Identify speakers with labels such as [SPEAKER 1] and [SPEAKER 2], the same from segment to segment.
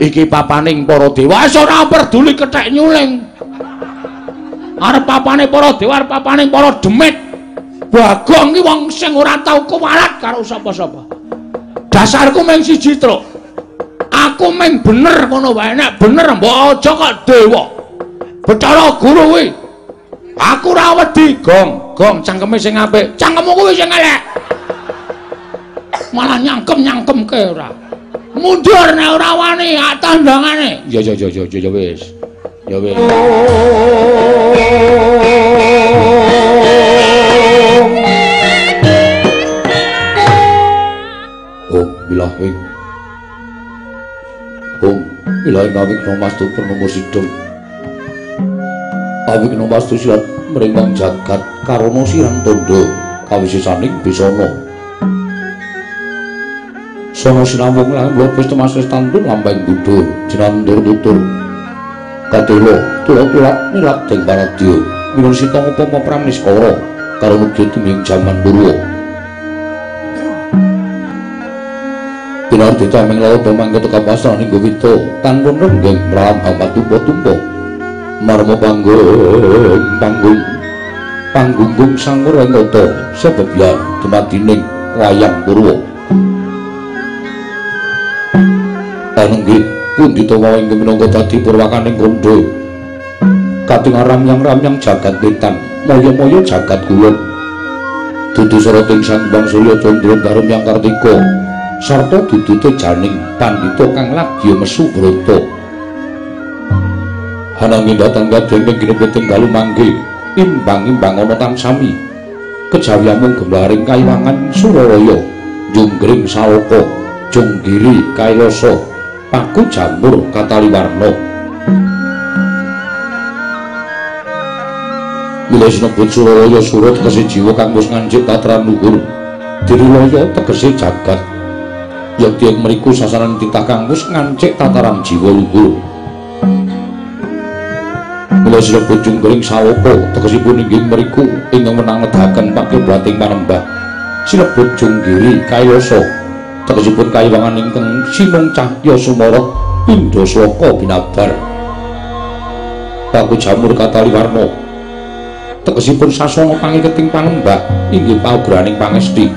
[SPEAKER 1] iki papaning para dewa. Ora peduli kethek nyuling. Arep papane para dewa arep papaning para demit. Bagong iki wong sing ora tau kuwalat karo sapa-sapa. Dasarku mung siji truk. Aku mung bener ngono wae. Nek bener mbok aja kok dewa. Betara guru kuwi. Aku ora wedi. Gong gong cangkeme sing apik. Cangkemmu kuwi sing elek. Malah nyangkem-nyangkem ke ora mundur nek ora wani tandangane ya ya ya ya ya wis ya wis Oh, bilahi. Oh, bilahi nawik nomastu purnomo sidong. Awik nomastu silat meringkang jagat karono sirang tondo kawisisaning bisana. Sono sinambung lan lopes temas tantun lambang budo jinandur tutur. Kadelo tulak-tulak nilak deng paradya. Minun sita ngupama pramiskara karo mugi tuming jaman purwa. Pinar dita menglaut pemangga teka pasrah ning gowito tanpa renggeng ram hamba tumpo-tumpo. Marmo panggung panggung panggunggung sangur engoto sebab ya dumadining wayang purwa. Anenggi pundi to wae ing minangka dadi purwakaning kondo. Kating ramyang-ramyang jagat wetan, moyo-moyo jagat kulon. Dudu sarating Sang Bang Surya Candra Darum Yang Kartika sarta dudute janing pandhita kang lagi mesu brata. Hananging datang kadheng ing ginebeting dalu mangke imbang-imbang ana tamsami. Kejawi amung gembaring kaiwangan Suralaya, Junggring Saloka, Junggiri Kailasa, Paku Jamur Kataliwarna. Mila sinebut Suralaya surut tegese jiwa kang wis ngancik tatran luhur. Dirilaya tegese jagat. Yakti yang meriku sasaran titah kang wis ngancik tataran jiwa luhur. Mila sinebut Junggring Saloka tegesipun inggih meriku ingkang menang nedahaken pakibrating panembah. Sinebut Junggiri Kailasa tegesipun kaiwangan ingkang sinung cahya sumara Indoswaka binabar. Paku jamur kataliwarna tegesipun sasana pangiketing panembah inggih paugraning pangesti.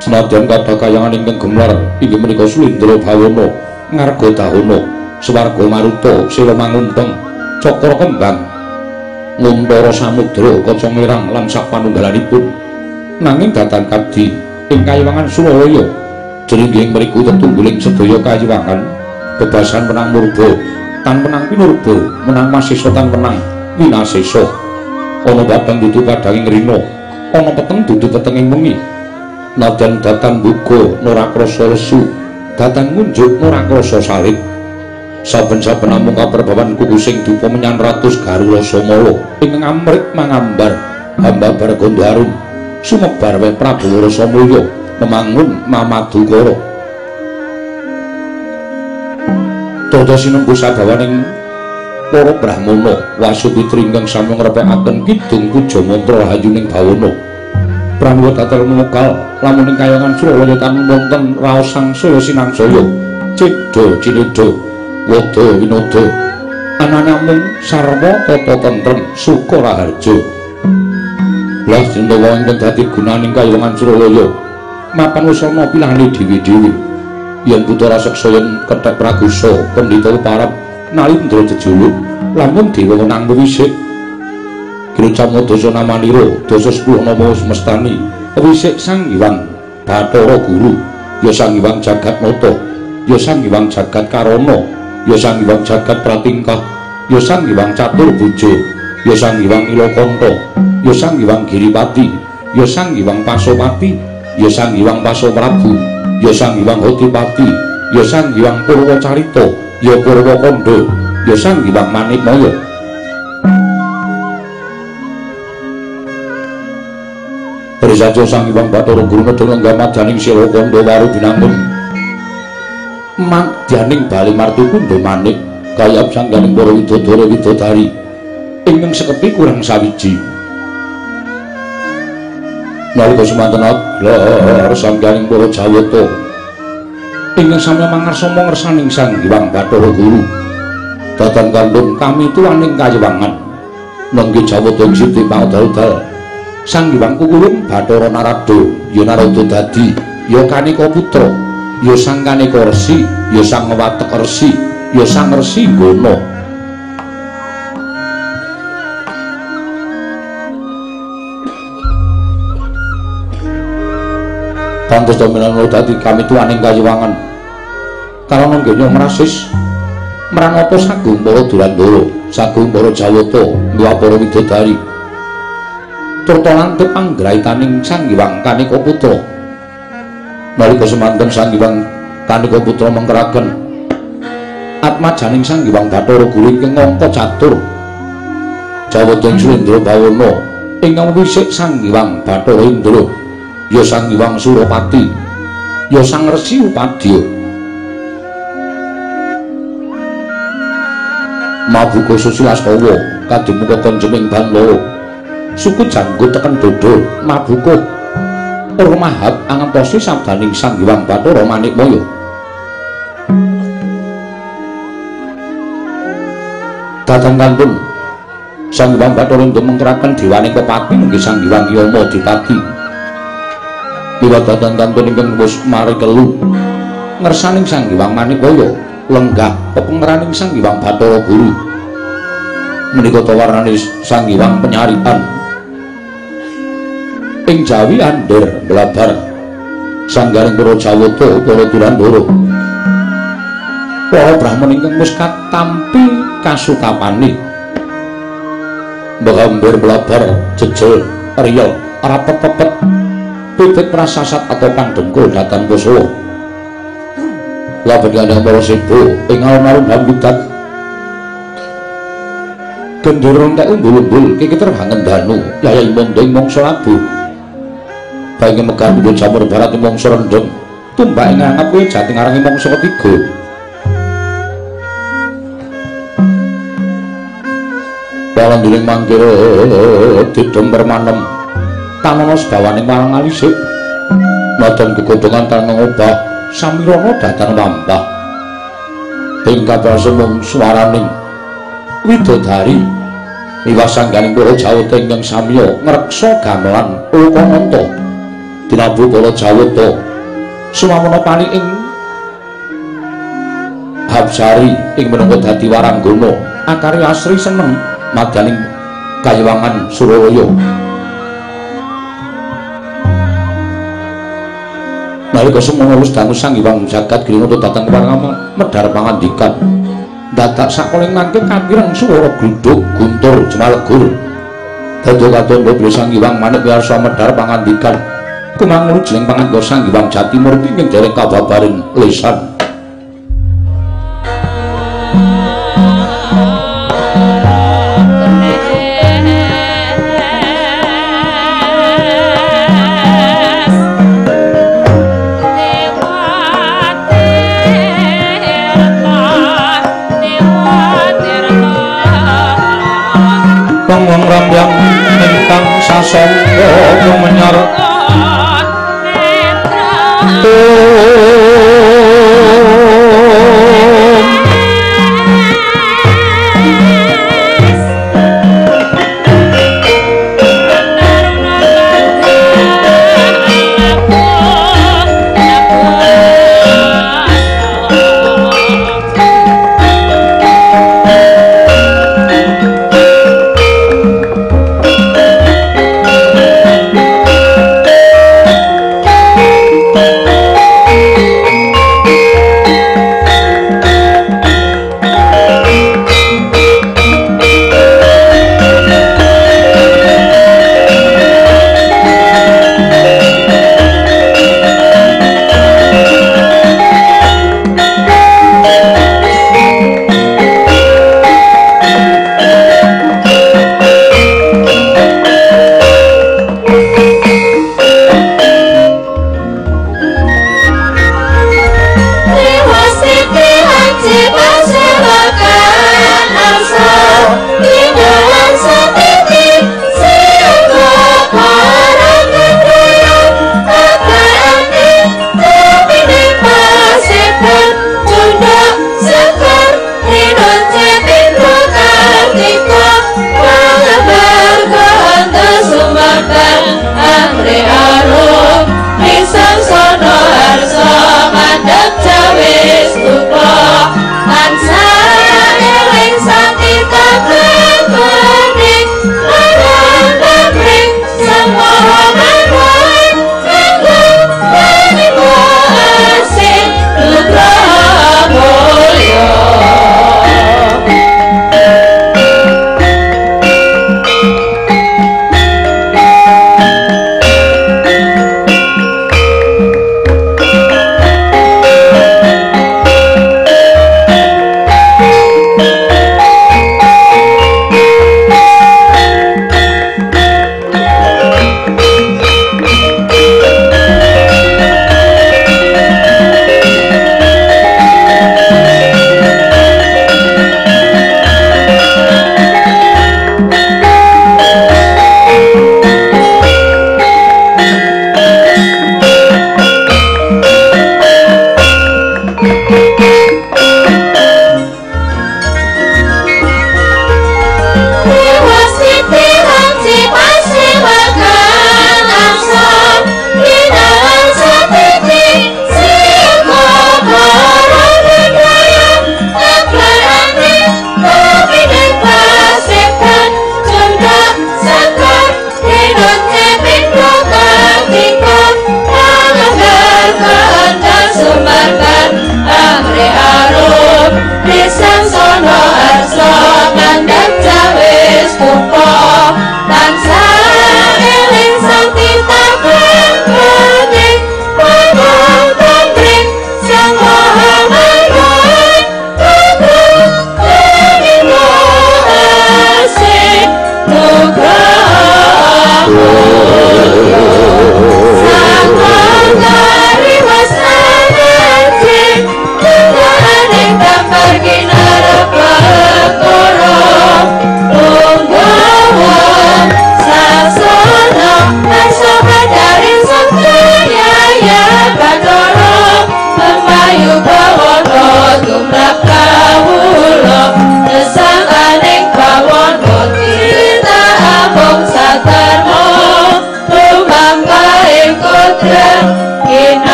[SPEAKER 1] Senadyan kadhakayangan ingkang gemlar inggih menika Sulindra Bawana, Ngarga Dahana, Swarga Maruta, Sila Mangunteng, Cakra Kembang, Nguntara Samudra, Kaca Mirang lan sapanunggalanipun. Nanging datan kadhi ing kayiwangan Suralaya jeringging mriku tetungguling sedaya kayiwangan bebasan menang murba. Tan menang pinurba menang masisa tan menang winasesa ana batang dudu kadanging rina ana peteng dudu petenging wengi. Nadyan datan buga ora krasa lesu. Datan ngunjuk ora krasa salib. Saben-saben namung kaperbawan kuku sing dupa menyang ratus garula samala ingkang amrik mangambar hamba bargondo arum sumebar Prabu Rasamaya memangun Mamadukara. Tata sinembus sadawaning para brahmana Wasupitri ingkang sami ngrepekaken kidung puja mantra rahayuning bawana. Pramuwa tatel mungkal lamun ing kayangan Suralaya tan wonten raos sangsaya sinangsaya cedha cinedha wada winada anane mung sarwa tata tentrem suka raharja Lah Cintawa ingkang dadi gunaning kayangan Suralaya mapan usana pilane dewi-dewi yen putra raseksa yen kethek pragusa pendhita parab nalindra jejuluk lamun dewa wenang wisik Kirucamo dosa namanira dosa 10 nama semestani wisik sang Hyang Bathara Guru ya sang Jagat Nata ya sang Jagat Karana ya sang Jagat Pratingkah ya sang Catur Bujo ya sang Ilakanta ya sang Hyang Giripati ya sang Hyang Pasopati ya sang Hyang Pasoprabu ya sang Hyang Hodipati ya sang Hyang Purwacarita ya Purwakanda ya sang Hyang Manikmaya. Prisaja sang Hyang Bathara Guru Nedha nggamadaning sira kandha waru binangun Madyaning bali martukundha manik kayap sangganing para widodara widodari. Ingkang sekepi kurang sawiji nalika semanten aglar sangganing para jawata. Ingkang sami mangarsama ngersaning Sang Hyang Bathara Guru. Dhateng kandhung kami tuwaning kayewangan. Nangge jawata siti paudal-dal Sang Hyang Kukulun Bathara Narada ya Narada dadi ya Kanika putra ya Sang Kanika Resi ya Sang Watek Resi ya Sang Resi Gono Pantes dominan dadi kami tuaning kayuwangan. Karana nggenya mrasis marang apa sagung para durandara, sagung para jawata, duwa para widodari. Turta lantip panggraitaning Sang Kanika Putra. Nalika semanten Sang Hyang Kanika Putra mengkeraken atmajaning Sang Hyang Bathara Guru ingkang ngangka catur. Jawata Sulendra Bawana ingkang wisik Sang Hyang Bathara Indra ya sang Hyang Surapati. Ya sang Resi Upadya. Mabuka Susilastawa kadimuka kanjeming banlawa suku janggut teken dodo mabuka. Urmahat angantosi sabdaning Sang Hyang Bathara Manikmaya Datang kantun. Sang Hyang Bathara ndemengkeraken diwaning kepati nggih Sang Hyang Yama Dipati Wiwadatan kantun ingkang wis mari kelu. Ngersaning Sang Hyang Manikaya lenggah pepengeraning Sang Hyang Bathara Guru. Menika tawarane Sang Hyang penyaritan. Ing Jawi Andir blabar sanggaring para Jawata para Durandara. Para Brahmana ingkang wis katampi kasukapane. Mbahambir blabar jejel riyel rapet-pepet pipit prasasat atau pandengkul datang Kosowo. Laban kandang para sibu ing alun-alun hambutan. Gendurung tek umbul-umbul kiki terbangen danu yayai mondeng mongso labu. Baingi megah bidul jamur barat mongso rendeng. Tumbak ing angap kuwi jati ngarangi mongso ketiga. Dalam duling manggil didem bermanem tanana sedawaning marang alisik nadyan gegodhongan kang ngobah samirana dhateng lampah ing kapal semung swaraning widodari miwasangganing para jawata ingkang samya ngreksa gamelan ukananta dinabu para jawata sumamana paling ing Habsari ing menunggu dadi waranggana akari asri seneng madyaning kayewangan Suralaya nalika semono wis dangu sang Hyang jagat gringoto dhateng parangama medhar pangandikan dadak sakoling mangke kampirang swara gluduk guntur jemalegur dadi katondo sang Hyang manik yarsa medhar pangandikan kumangun jeneng pangandika sang Hyang Jati Murti ing dereng kababaring lisan ingkang sasongko menyor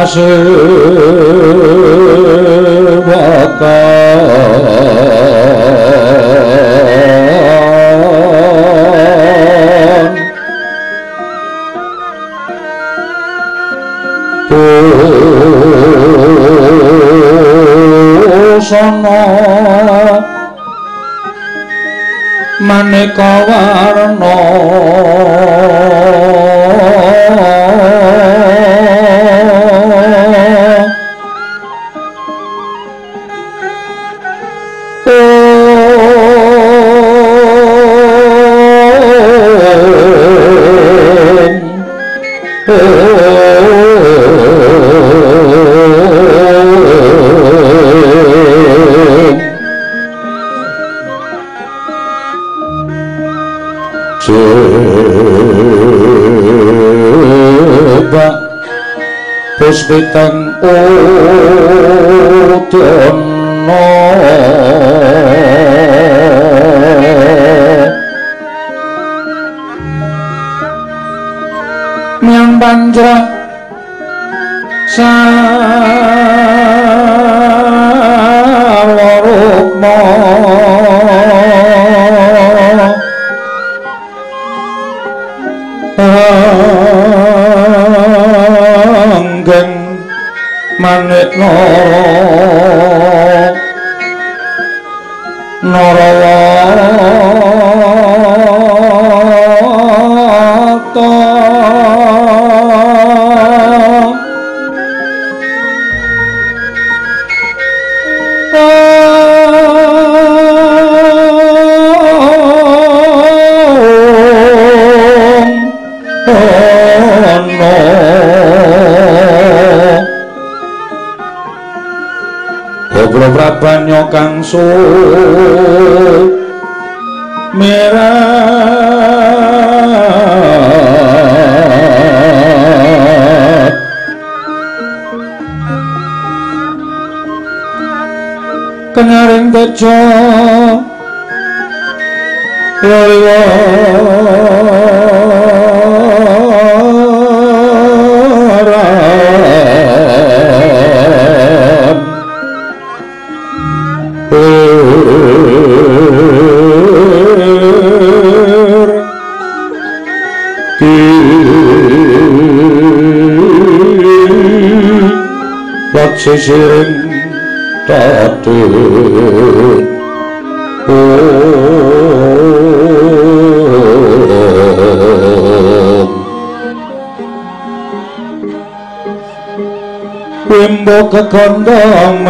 [SPEAKER 1] ning base Sana maneka warna banyo kang su tejo lolo sisiring tatun Wimbo kekondong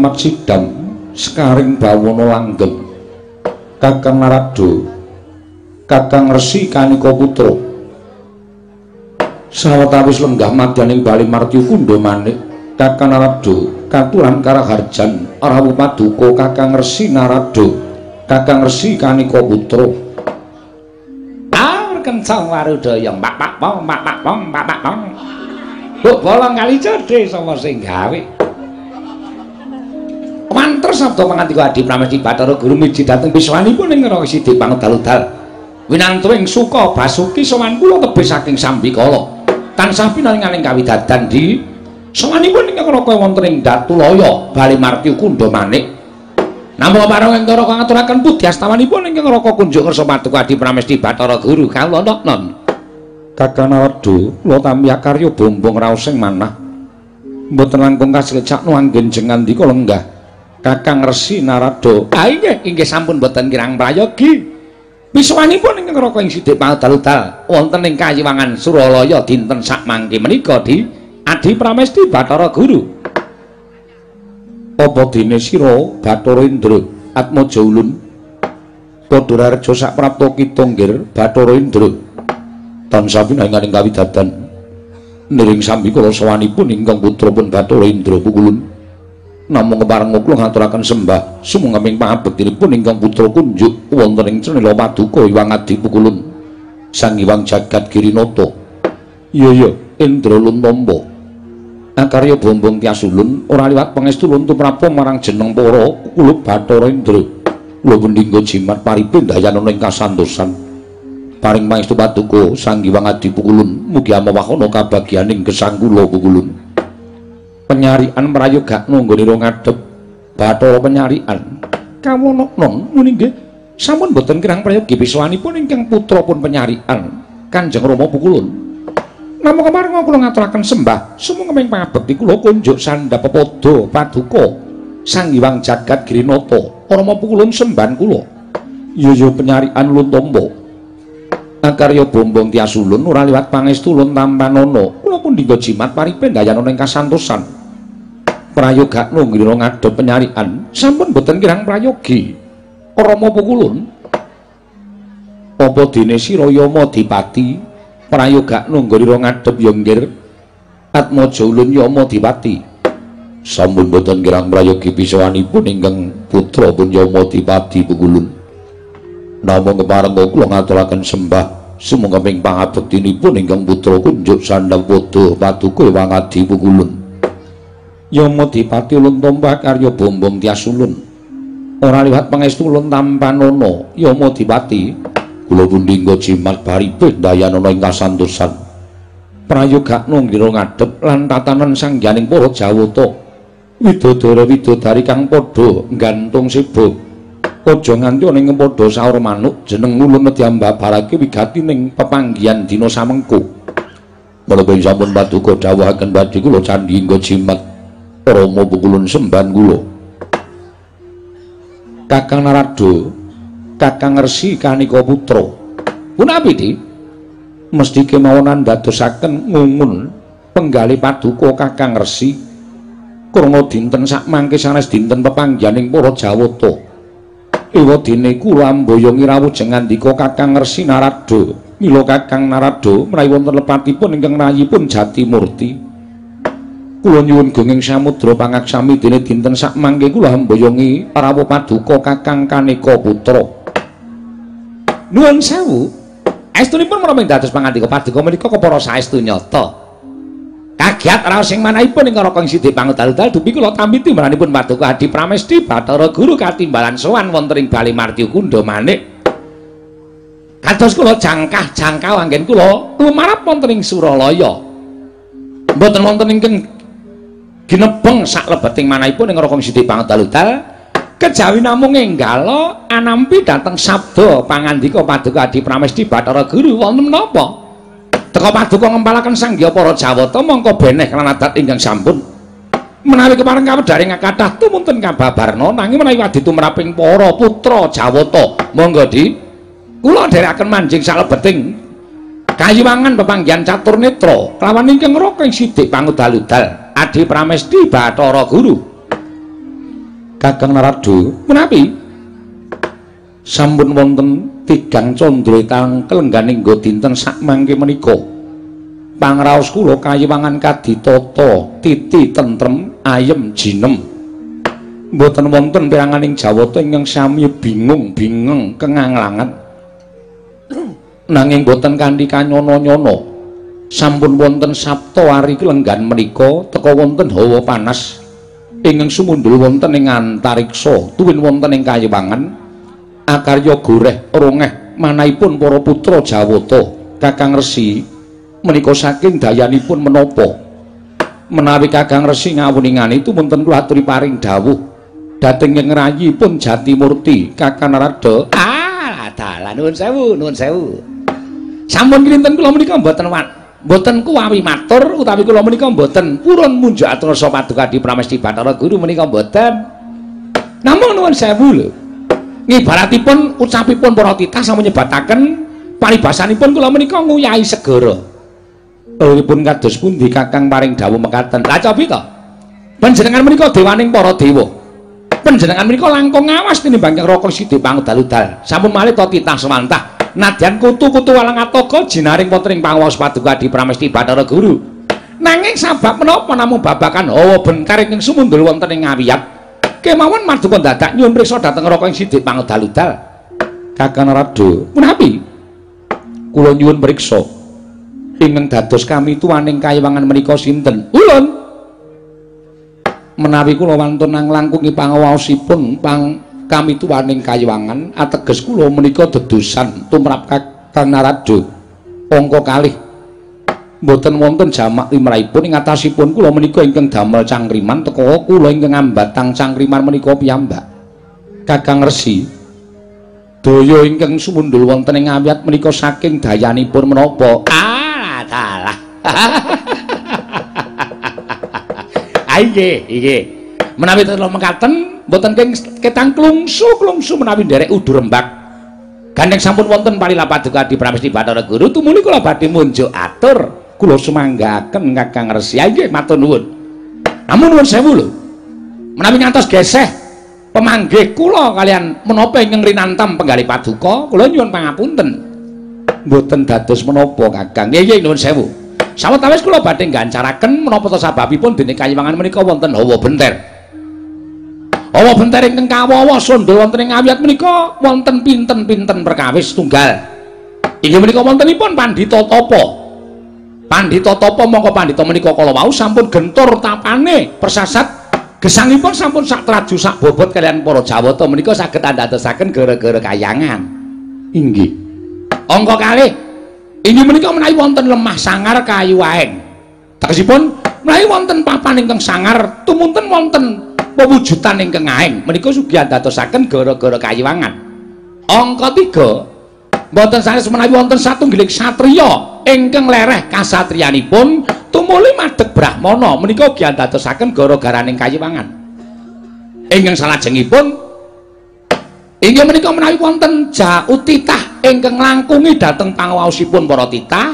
[SPEAKER 1] namat sidang. Sekaring bawono langgeng. Kakang narado. Kakang resi kaniko putro sawetawis lenggah madyaning bali martiu kundo manik Kakang Narado katuran karaharjan Rawu Paduka Kakang Resi Narado Kakang Resi Kanika Putra.
[SPEAKER 2] Ah kencang warudaya mbak pak pong mbak pak pong mbak pak pong Buk bolong kali jodhe sapa sing gawe sabda pangandika Adi Pramesti Bathara Guru miji dhateng biswanipun ing Raka Sidhi Pangdal-dal winantuing suka basuki sowan kula tebih saking Sambikala tansah pinaringaning kawidadan di Sawanipun ing Raka wonten ing Datulaya Bali Marti Kunda Manik. Namung parang ing Raka ngaturaken pudhi astawanipun ing Raka kunjuk kersa paduka Adi Pramesti Bathara Guru kawula non.
[SPEAKER 1] Kakang Narada kula tamya karya bombong raos sing manah. Mboten langkung kasrecakno anggen jengan dika lenggah. Kakang Resi Narada.
[SPEAKER 2] Ah inggih inggih sampun boten kirang prayogi. Wiswanipun ing Raka ing Sidhi Pangdal-dal wonten ing Kayiwangan Suralaya dinten sak mangke menika di Adi Pramesti Bathara Guru.
[SPEAKER 1] Apa dene sira Bathara Indra Atmaja Ulun? Padha raja sak prapta Kitonggir Bathara Indra. Tansah pinaringaning kawidadan niring sambi kula sawanipun ingkang putrapun Bathara Indra Pukulun. Namung kepareng kula ngaturaken sembah sumanging pangabektinipun ingkang putra kunjuk wonten ing Cenila Paduka Iwang Adi Pukulun. Sang Iwang Jagat Girinata. Iya iya, Indra Luntombo. Akarya bombong tiasulun ora liwat pangestu luntu prapo marang jeneng para kulub Bathara Indra. Kula pendinggo jimat paripun dayanana ing kasantosan. Paring pangestu paduka Sang Hyang Adi Pukulun mugi amawahana kabagyaning gesang kula Pukulun. Penyarian prayoga nggone ngadhep Bathara penyarian. Kawono non muni nggih sampun boten kirang prayogi biswanipun ingkang putra pun penyarian Kanjeng Rama Pukulun. Namung kemarin kula ngaturaken sembah sumenging pangabekti kula kunjuk sandhapada paduka Sang Hyang Jagat Grinata Rama pukulun semban kula. Iya ya penyarian Luntombo. Akarya bombong tiasulun ora liwat pangestu lun tampanana. Kula pun dinggo jimat paripen dayanana ing kasantosan. Prayoga nunggira ngadhep penyarian sampun boten kirang prayogi. Rama pukulun. Apa dene sira Yama Dipati? Prayoga nunggara ngadhep ya nggir. Atmaja ulun Yama Dipati. Sampun boten kirang prayogi pisawanipun ingkang putra pun Yama Dipati pukulun. Namung kepareng kula ngaturaken sembah. Sumangga ping pangabektinipun ingkang putra kunjuk sandhapada paduka wangadi pukulun Yama Dipati ulun tombak karya bombong tias ulun ora liwat pangestu ulun tampanana Yama Dipati. Kula pundhingga jimat baripun dayanana ing kasantosan prayoga nunggira ngadhep lan tatanan sangyaning para jawata. Widodara widodari kang padha nggantung sibuk. Aja nganti ana ing padha saur manuk jeneng ulun diambabarake wigati ning pepanggihan dina samengko menapa sampun paduka dawuhaken badhe kula candhi nggo jimat rama pukulun semban kula Kakang Narado Kakang Resi Kanika Putra. Punapi di? Mesti kemauan dadosaken ngungun penggali paduka Kakang Resi. Krana dinten sak mangke sanes dinten pepanggihaning para Jawata. Dene kula mboyongi rawuh ngandika Kakang Resi Narada. Mila Kakang Narada mrawi wonten lepatipun ingkang rayipun Jati Murti. Kula nyuwun gunging samudra pangaksami dene dinten sak mangke kula mboyongi rawuh paduka Kakang Kanika Putra. Nuwun sewu. Estunipun menapa dados pangandika paduka menika kepara saestu nyata. Kagiat raos sing manahipun ing Raka Sidhi Pangudal-dal dupi kula tampi timbanganipun paduka Adi Pramesti Bathara Guru katimbalan sowan wonten ing Bali Marti Kunda Manik. Kados kula jangkah-jangkah anggen kula lumarap wonten ing Suralaya. Mboten wonten ingkang ginebeng sak lebeting manahipun ing Raka Sidhi Pangudal-dal kejawi namung enggalo anampi dateng sabda pangandika paduka Adi Pramesti Bathara Guru. Wonten menapa? Teka paduka ngempalaken sangya para Jawata mongko beneh lan adat ingkang sampun. Menawi kepareng kawedharing kathah tumunten kababarna nanging menawi wadi tumraping para putra Jawata. Monggo di. Kula dherekaken manjing salebeting kayiwangan pepanggihan catur netra lawan ingkang raka ing sithik pangudal-udal Adi Pramesti Bathara Guru. Kakang Naradu, menapi sampun wonten tigang candra kang kelengganing nggo dinten sak mangke menika. pangraos kula kayiwangan kaditata titi tentrem ayem jinem. Mboten wonten piranganing jawata ingkang sami bingung bingung kenganglangan nanging mboten kanthi kanyono-nyono sampun wonten sabta ari kelenggan menika teka wonten hawa panas. Ingkang sumundul wonten ing antariksa tuwin wonten ing kayiwangan akarya goreh rongeh manahipun para putra jawata kakang resi. Menika saking dayanipun menapa? Menawi Kakang Resi ngawuningani itu wonten kula aturi paring dawuh. Dhateng ing rayipun Jatimurti Kakang Narada.
[SPEAKER 3] Ah dalan nuwun sewu nuwun sewu.
[SPEAKER 1] Sampun kinten kula menika mboten mboten kuwawi matur utawi kula menika mboten purun munjuk atur paduka di Pramesti Bathara Guru menika mboten namung nuwun sewu lho ngibaratipun ucapipun para titah sampun nyebataken paribasanipun kula menika nguyahi segara Luripun kados pundi Kakang paring dawuh mekaten. Lah cobi to. Panjenengan menika dewaning para dewa. Panjenengan menika langkung ngawas tinimbang Raka Sidi Pangudal-udal. Sampun malih to titah semantah. Nadyan kutu-kutu walang ataka jinaring wonten ing pangawas paduka di Bathara Guru. Nanging sabab menapa namung babakan hawa bentar ing sumundul wonten ing ngawiyat. Kemawon maduka dadak nyuwun priksa dhateng Raka Sidi Pangudal-udal. Kakang Rado, punapi? Kula nyuwun priksa ingkang dados kami tuwaning kayiwangan menika sinten? Ulun. Menawi kula wantun nang langkungi pangawaosipun pang kami tuwaning kayiwangan ateges kula menika dedusan tumrap Kakang Narada. Angka kalih mboten wonten jamak limrahipun ing atasipun kula menika ingkang damel cangkriman teka kula ingkang ambatang cangkriman menika piyambak. Kakang Resi daya ingkang sumundul wonten ing awiyat menika saking dayanipun menapa?
[SPEAKER 3] Ah salah. Aye, iki. Menawi tetep mekaten, mboten ketang klungsu-klungsu menawi nderek udur rembak. Gandeng sampun wonten palila paduka di Pramesti Bathara Guru tumuli kula badhe munjuk atur kula sumanggaken Kakang Resi. Aye, matur nuwun. Namun nuwun sewu lho. Menawi ngantos geseh pemanggih kula kalian menapa ingkang rinantam penggalih paduka, kula nyuwun pangapunten.
[SPEAKER 1] mboten dados menapa Kakang. Nggih nuwun sewu. Sawetawis kula badhe gancaraken menapa to sababipun dene kayiwangan menika wonten hawa benter. Hawa benter ingkang kawawa sondha wonten ing awiyat menika wonten pinten-pinten perkawis tunggal. Inggih menika wontenipun Pandhita Tapa. Pandhita Tapa mongko pandhita menika kala wau sampun gentur tapane persasat gesangipun sampun sak traju sak bobot kalian para Jawata menika saged andadosaken gara-gara kayangan. Inggih. Angka kalih inggih menika menawi wonten lemah sangar kayu aeng. Tegesipun menawi wonten papan ingkang sangar tumunten wonten pewujudan ingkang aeng menika sugih dadosaken gara-gara kayiwangan. Angka 3 mboten sanes menawi wonten satunggiling satriya ingkang lereh kasatriyanipun tumuli madheg brahmana menika ugi dadosaken gara-garaning kayiwangan. Ingkang salajengipun Inggih menika menawi wonten jautitah ingkang langkungi dhateng pangawaosipun para titah,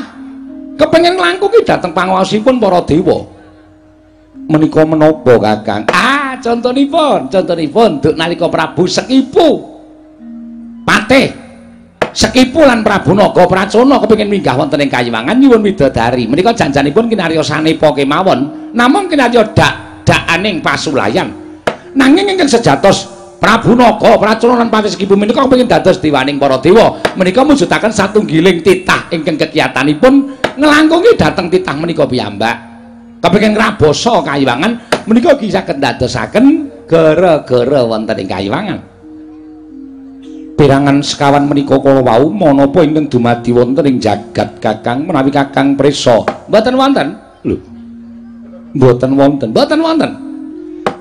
[SPEAKER 1] kepengin langkungi dhateng pangawaosipun para dewa. Menika menapa Kakang? Contonipun, contonipun duk nalika Prabu Sekipu. Patih Sekipu lan Prabu Naga Pracana kepengin minggah wonten ing Kayiwangan nyuwun widodari. Menika janjanipun kinarya sanepa kemawon, namung kinarya dak-dakaning pasulayan. Nanging ingkang sejatos Prabu Naga Pracana lan Patiski Bumi menika kepengin dados diwaning para dewa menika mujudaken satunggiling titah ingkang kegiatanipun nglangkungi dhateng titah menika piyambak kepengin ngrabasa kayiwangan menika ugi saged dadosaken gara-gara wonten ing kayiwangan. Pirangan sekawan menika kala wau menapa ingkang dumadi wonten ing jagat Kakang menawi Kakang prisa mboten wonten? Lho. Mboten wonten mboten wonten.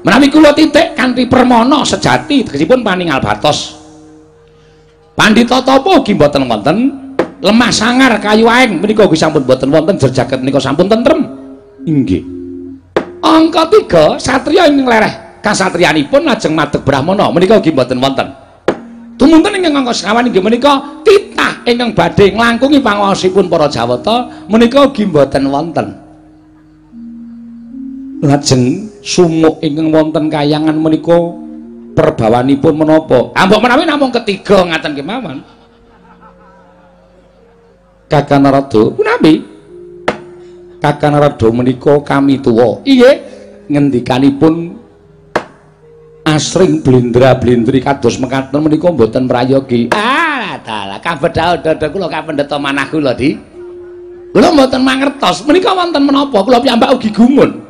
[SPEAKER 1] Menawi kula titik kanthi permana sejati tegesipun paningal batos pandhita tapa ugi mboten wonten. Lemah sangar kayu aeng menika ugi sampun mboten wonten. Jerjaket menika sampun tentrem. Inggih angka 3 satriya ing lereh kasatriyanipun lajeng madeg brahmana. Menika ugi mboten wonten. Tumunten ing angka sekawan inggih menika titah ingkang badhe nglangkungi pangaosipun para jawata menika ugi mboten wonten. Lajeng sumuk ingkang wonten kayangan menika perbawanipun menapa? Ambok menawi namung ketiga ngaten kemawon Kakang Narada punapi
[SPEAKER 4] Kakang Rada menika kami tuwa. Iye, ngendikanipun asring blendra-blendri kados mekaten menika mboten prayogi. Ah, dalah kabedha dada kula kapendheta manah kula, Di. Kula mboten mangertos menika wonten menapa kula piyambak ugi gumun.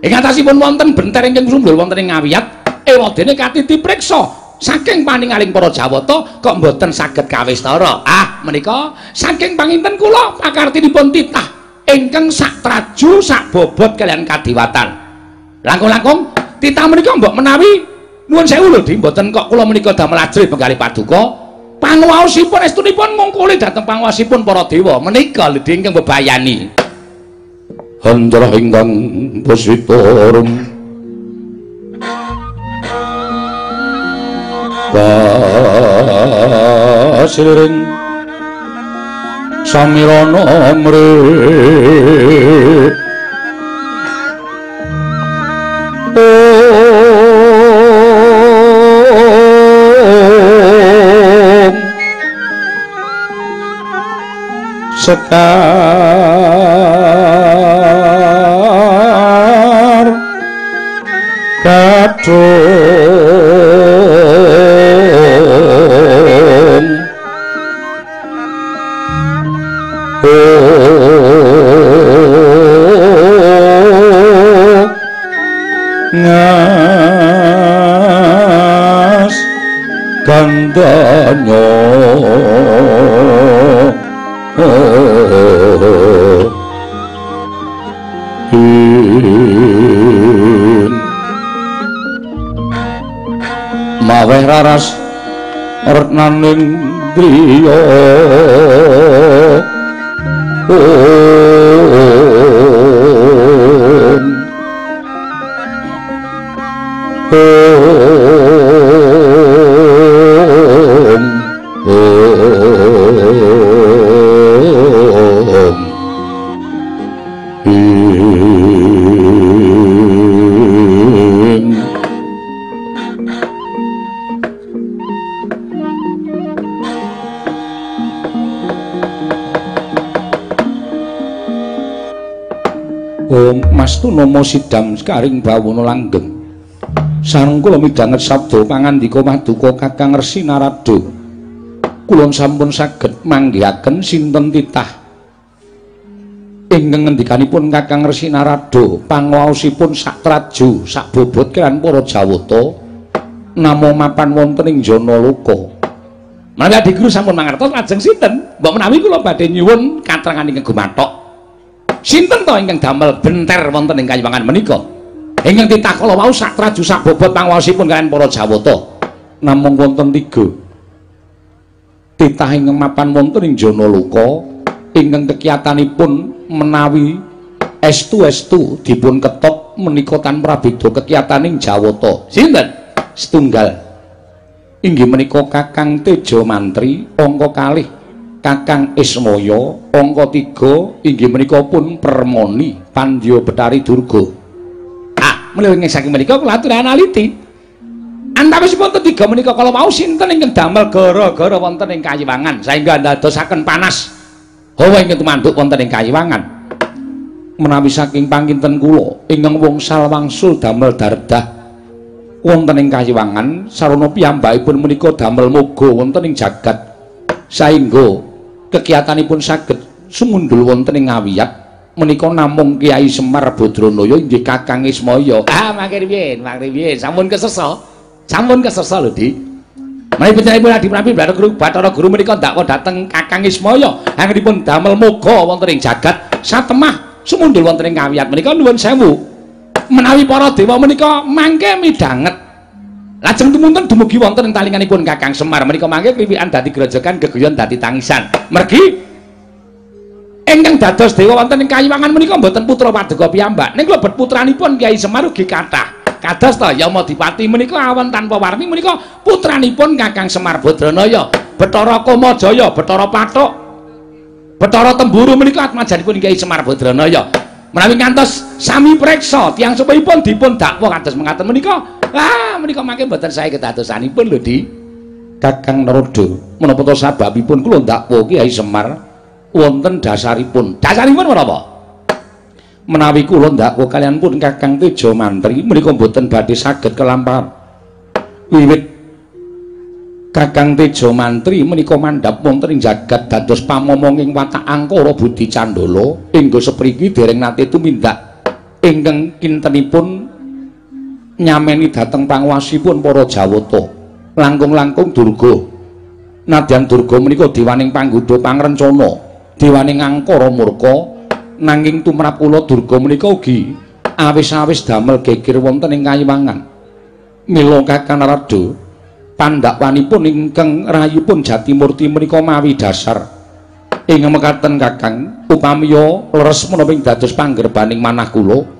[SPEAKER 4] Ing atasipun wonten benter ingkang sundul wonten ing ngawiyat, ewadene katiti priksa saking paningaling para Jawata kok mboten saged kawistara. Ah, menika saking panginten kula pakartinipun titah ingkang sak traju sak bobot kalian kadiwatan. Langkung-langkung titah menika mbok menawi nuwun sewu lho, Di, mboten kok kula menika damel ajrih penggali paduka. Panguwasipun estunipun ngungkuli dhateng panguwasipun para dewa menika lho ingkang bebayani.
[SPEAKER 1] Handra ingkang positorum Pasiring Samirana mre sekar maweh raras retnaning driya Om Nomo Sidam Karing Bawono Langgeng. Sarung kula midhanget sabda pangandika Maduka Kakang Resi Narada. Kula sampun saged manggihaken sinten titah? Ingkang ngendikanipun Kakang Resi Narada panguwaosipun sak traju sak bobot kelan para Jawata namung mapan wonten ing Jana Loka. Menawi Adi Guru sampun mangertos lajeng sinten? Mbok menawi kula badhe nyuwun katrangan ingkang gumathok to ingkang damel benter wonten ing kayuwangan menika. Ingkang titah kala wau sak traju sak bobot panguwasipun kalian para Jawata. Namung wonten tiga. Titah ingkang mapan wonten ing Jana Loka ingkang kekiyatanipun menawi estu-estu dipun ketok menika tanpa beda kekiyataning Jawata. Sinten? Setunggal. Inggih menika Kakang Tejo Mantri angka kalih Kakang Ismaya angka 3 inggih menika pun Permoni Pandya Betari Durga. Ah, mlih saking menika kula aturi analiti. Antawisipun ketiga menika kala wau sinten ingkang damel gara-gara wonten ing kayiwangan sehingga ndadosaken panas hawa ingkang tumanduk wonten ing kayiwangan. Menawi saking panginten kula ingkang wungsal wangsul damel dardah wonten ing kayiwangan sarana piyambakipun menika damel moga wonten ing jagat saengga kegiatanipun saged sumundul wonten ing ngawiyat menika namung Kiai Semar Badranaya inggih Kakang Ismaya. Ah, mangke riyen, mangke riyen sampun kesesa. Sampun kesesa lho, Dik. Menawi panjenenganipun Adi Prabi Bathara Guru Bathara Guru menika ndakwa dhateng Kakang Ismaya anggenipun damel moga wonten ing jagat satemah sumundul wonten ing ngawiyat menika nuwun sewu. Menawi para dewa menika mangke midhanget Lajeng tumunten dumugi wonten ing talinganipun Kakang Semar menika mangke kliwikan dadi grojogan geguyon dadi tangisan. Mergi ingkang dados dewa wonten ing kayiwangan menika mboten putra paduka piyambak. Ning lebet putranipun Kyai Semar ugi kathah. Kados ta Yamadipati menika awan tanpa warni menika putranipun Kakang Semar Badranaya, Bathara Kamajaya, Bathara Pathuk. Bathara Temburu menika atmajanipun Kyai Semar Badranaya. Menawi ngantos sami preksa tiyang supayipun dipun dakwa kados mengaten menika Ah, menika mangke mboten sae kedadosanipun lho, Di. Kakang Narada, menapa to sababipun kula ndakwa Kyai Semar wonten dasaripun. Dasaripun menapa? menawi kula ndak kalian pun Kakang Tejo Mantri menika mboten badhe saged kelampahan wiwit Kakang Tejo Mantri menika mandhap wonten ing jagat dados pamomonging watak angkara Budi Candala inggo sepriki dereng nate tumindak ingkang kintenipun nyameni dhateng panguwasipun para Jawata. Langkung-langkung durga. Nadyan durga menika dewaning panggodha pangrencana dewaning angkara murka. Nanging tumrap kula durga menika ugi awis-awis damel geger wonten ing kayiwangan mila kakang rada pandhakwanipun ingkang rayipun Jatimurti menika mawi dasar. Ing mekaten kakang upamiya leres menapa ing dados panggerbaning manah kula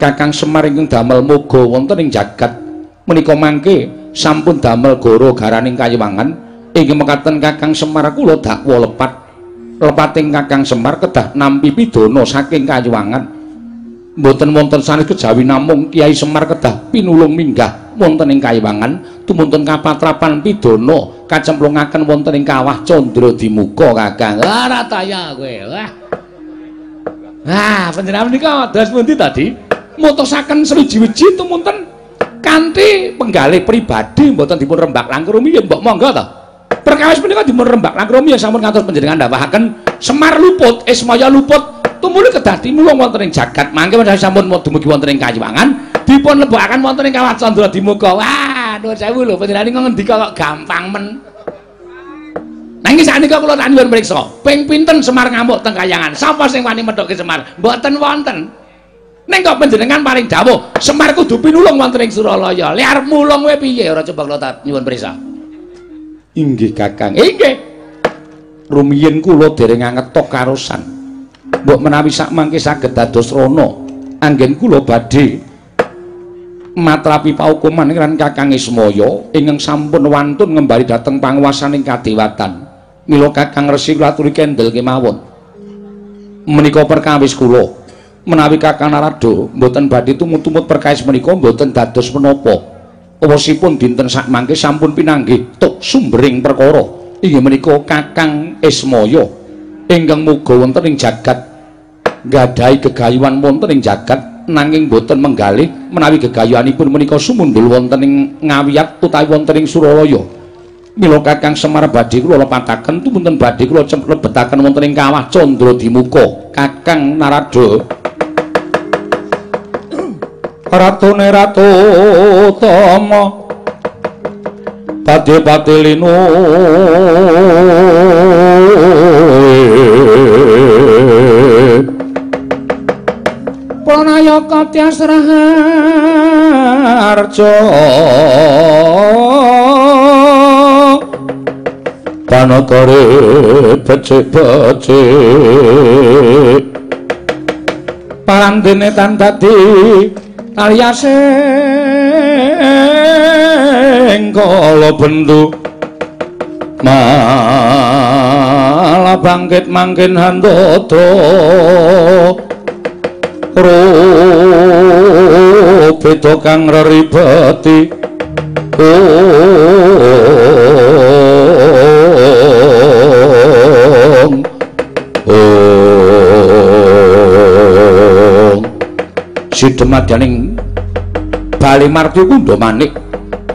[SPEAKER 1] Kakang Semar ingkang damel moga wonten ing jagat. Menika mangke sampun damel goro garaning kayiwangan inggih mekaten Kakang Semar kula dakwa lepat. Lepating Kakang Semar kedah nampi pidana saking kayiwangan mboten wonten sanes kejawi namung Kiai Semar kedah pinulung minggah wonten ing kayiwangan tumuntun kapatrapan pidana kacemplungaken wonten ing kawah Candra Dimuka Kakang ora taya kowe wah Ah, panjenengan menika dos pundi tadi? Mutusaken sewiji-wiji tumunten. Kanthi penggalih pribadi mboten dipun rembak langkung rumiyin mbok monggo to. Perkawis menika dipun rembak langkung rumiyin sampun ngantos panjenengan ndawahaken. Semar luput Ismaya luput tumuli kedah timulung wonten ing jagat. Mangke menawi sampun dumugi wonten ing kayiwangan dipun lebokaken wonten ing kawat candra dimuka wah nuwun sewu lho panjenengan ngendika kok gampang men. Nanging saknika kula tak nyuwun mriksa, ping pinten Semar ngamuk teng kayangan? Sapa sing wani Semar? Mboten wonten. Ning kok panjenengan paring dawuh, Semar kudu pinulung wonten ing Suralaya. Liar mulung kowe piye ora coba kula nyuwun prisa. Inggih Kakang. Inggih. Rumiyin kula dereng ngetok karosan. Mbok menawi sak mangke saged dados rana, anggen kula badhe matrapi paukuman kan Kakang Ismaya ingkang sampun wantun ngembali dhateng panguwasaning kadewatan. Mila Kakang Resi kula aturi kendel kemawon. Menika perkawis kula. Menawi Kakang Narada mboten badhe tumut-tumut perkais menika mboten dados menapa. Awasipun dinten sak mangke sampun pinanggih tuk sumbering perkara. Inggih menika Kakang Ismaya ingkang muga wonten ing jagat nggadahi gegayuhan wonten ing jagat nanging boten menggalih menawi gegayuhanipun menika sumundul wonten ing ngawiyat utawi wonten ing Suralaya. Mila Kakang Semar badhe kula lepataken tumunten badhe kula cemplebetaken wonten ing kawah Candra Dimuka. Kakang Narada ratune ratu tama pati-pati linu. Pranayaka tiasraharjo panatare becik-becik. Parandene tan dadi kalyasing kala bendu malah bangkit mangkin handoto rupito kang reribati sidemadyaning Bali Marti Kunda Manik.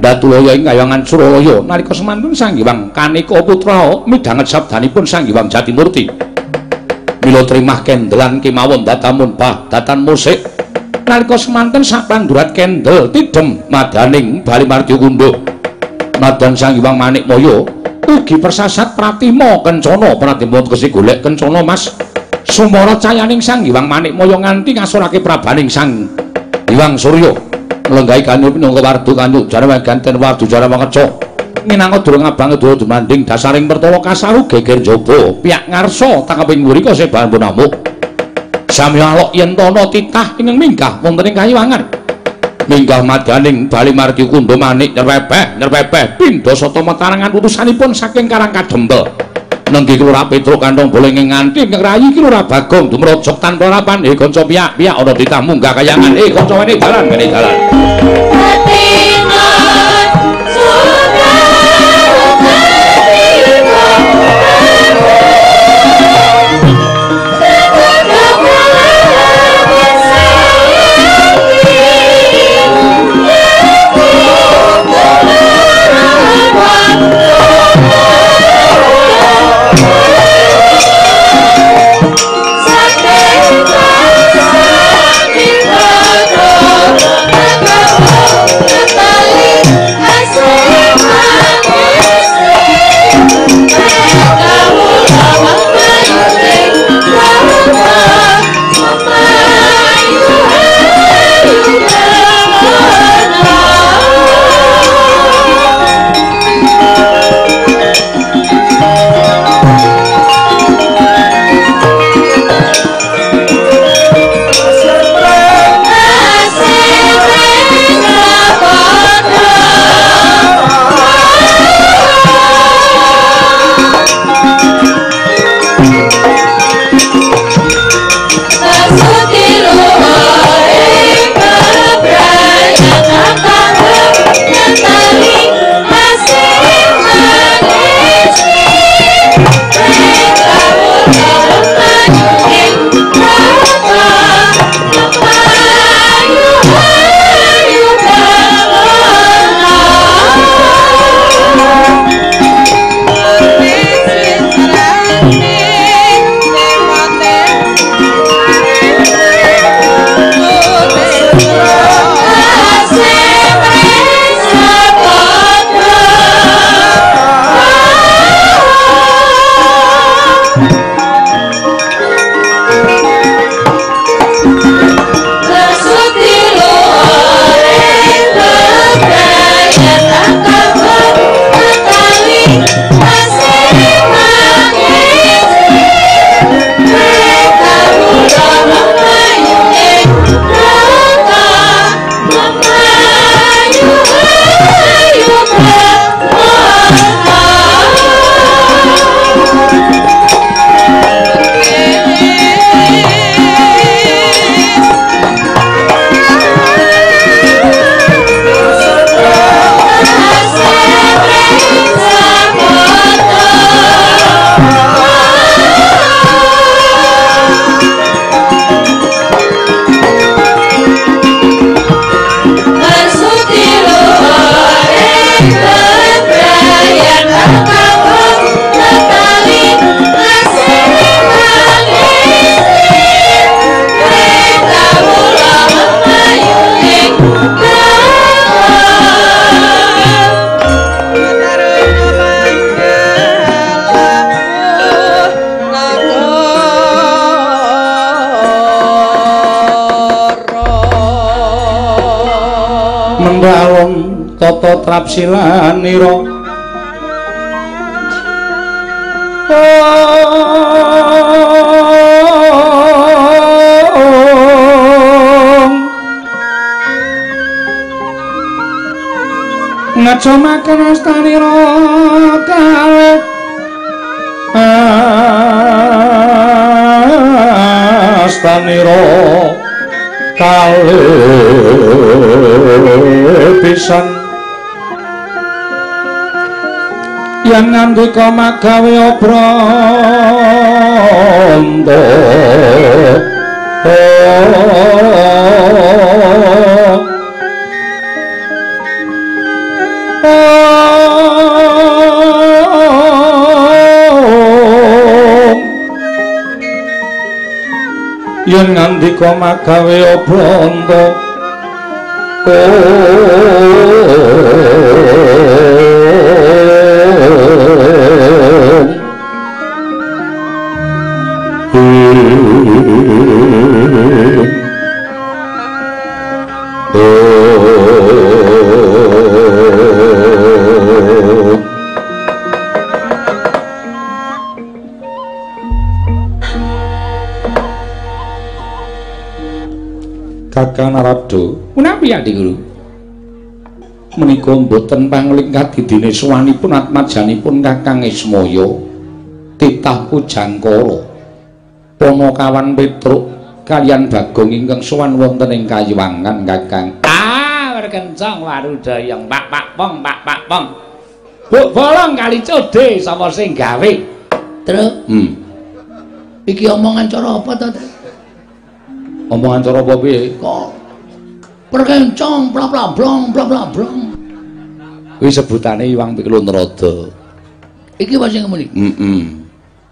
[SPEAKER 1] Datulaya ing kayangan Suralaya nalika semantun Sang Hyang Kanika putra midhanget sabdanipun Sang Hyang Jatimurti. Mila trimah kendelan kemawon datamun bah datan musik. Nalika semanten sapangdurat kendel tidem madaning Bali Marti Kunda Madan Sang Hyang Manik Moyo ugi persasat Pratima Kencana. Pratima kesi golek Kencana Mas Sumara cayaning Sang Hyang Manik Moyo nganti ngasorake prabaning Sang Hyang Surya. Nglenggahi kanyu pinungga wardu kanyu jare ganten wardu jare mangeco minangka durung abang dua dumanding dasaring pertawa kasaru geger jaba piyak ngarsa tangkaping mrika sebahan punamu sami alok yen tono titah ing minggah wonten ing kayiwangan. Minggah madaning bali marti kundha manik nyerpepeh nyerpepeh pindha sata matarangan utusanipun saking karang kadempel nenggi kelura petruk kantong boleh nganti ngerayi kelura bagong. Dumrojok tanpa rapan eh konco piak piak ada ditah munggah kayangan. Eh konco ini jalan ini jalan trapsilanira ngacomaken astanira kalih astanira kalih pisan yang ngandika magawe obranda yen ngandika magawe obranda Kakang
[SPEAKER 5] Adi Guru?
[SPEAKER 1] menika mboten panglingkat didine suwanipun atmajanipun Kakang Ismaya titah pujangkara Panakawan Petruk kalian Bagong ingkang sowan wonten ing Kayuwangan Kakang
[SPEAKER 5] Ah, berkencang warudayang Pak Pak Pong, Pak Pak Pong. Buk bolong kali code sapa sing gawe?
[SPEAKER 6] Truk,
[SPEAKER 1] hmm
[SPEAKER 6] iki omongan cara apa to?
[SPEAKER 1] Omongan cara apa piye
[SPEAKER 6] Kok perkencong bla bla blong bla bla blong.
[SPEAKER 1] kuwi sebutane Iwang Pikulun Rada
[SPEAKER 6] Iki wae sing muni.
[SPEAKER 1] heeh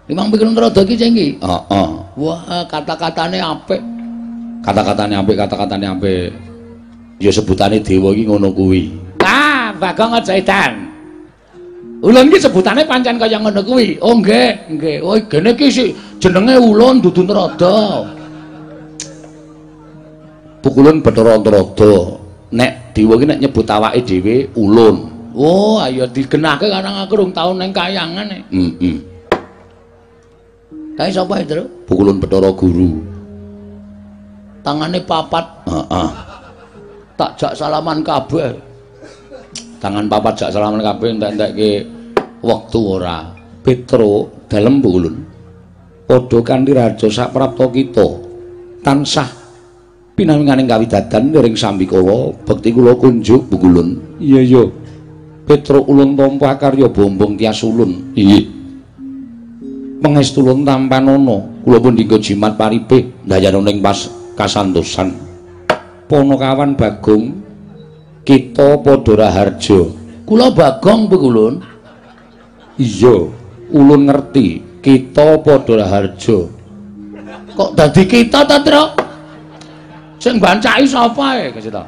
[SPEAKER 6] Imam Pikulun Rada iki cengki.
[SPEAKER 1] heeh
[SPEAKER 6] Wah, kata-katane apik.
[SPEAKER 1] kata-katane apik kata-katane apik ya sebutane dewa iki ngono kuwi
[SPEAKER 5] Ah, Bagong aja edan. Ulun ki sebutane pancen kaya ngono kuwi.
[SPEAKER 6] Oh nggih, nggih. Oh gene iki jenenge Ulun dudu Narada.
[SPEAKER 1] Pukulun Bathara Antarada. Nek dewa iki nek nyebut awake dhewe ulun.
[SPEAKER 6] Oh, ayo digenahke karang aku rung taun ning kayangan.
[SPEAKER 1] heeh
[SPEAKER 6] Kae sapa itu?
[SPEAKER 1] Pukulun Bathara Guru.
[SPEAKER 6] Tangane papat.
[SPEAKER 1] Heeh.
[SPEAKER 6] Tak jak salaman kabeh.
[SPEAKER 1] tangan papat jak salaman kabeh entek-entekke wektu ora. Petro dalem pukulun padha kanthi raja saprapta kita. Tansah pinanganing kawidadan ring sambikala bekti kula kunjuk pukulun iya iya. Petro ulun tampa karya bombong tias ulun. Iya. Pengestulun tampanana kula pun dinggo jimat paripih ndayananing pas kasantosan. Ponokawan bagong kita padha raharja
[SPEAKER 6] Kula Bagong Pekulun.
[SPEAKER 1] iya ulun ngerti kita padha raharja
[SPEAKER 6] Kok dadi kita ta, Truk? Sing bancaki sapa e, Kesita?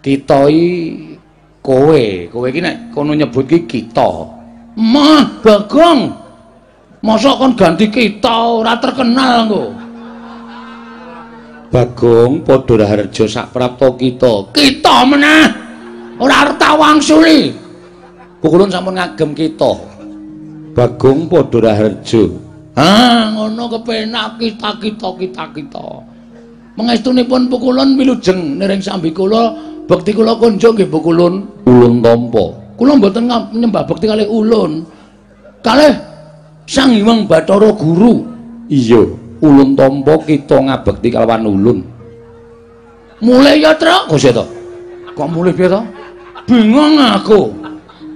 [SPEAKER 1] kita iki kowe kowe iki nek kono nyebut ki kita
[SPEAKER 6] Mah, Bagong. Masa kon ganti kita ora terkenal engko.
[SPEAKER 1] bagong padha raharja saprapta kita
[SPEAKER 6] Kita meneh. Ora arta wangsuli.
[SPEAKER 1] pukulun sampun ngagem kita bagong padha raharja
[SPEAKER 6] Ah, ngono kepenak kita kita kita kita. Mengestunipun pukulun wilujeng niring sambi kula, bekti kula kunjung nggih pukulun.
[SPEAKER 1] ulun tampa
[SPEAKER 6] Kula mboten nyembah bekti kalih ulun. Kalih Sang Hyang Bathara Guru.
[SPEAKER 1] iya ulun tampa kita ngabekti kalawan ulun
[SPEAKER 6] Mulai ya, Truk.
[SPEAKER 1] kok sih to
[SPEAKER 6] Kok mulai piye to? Bingung aku.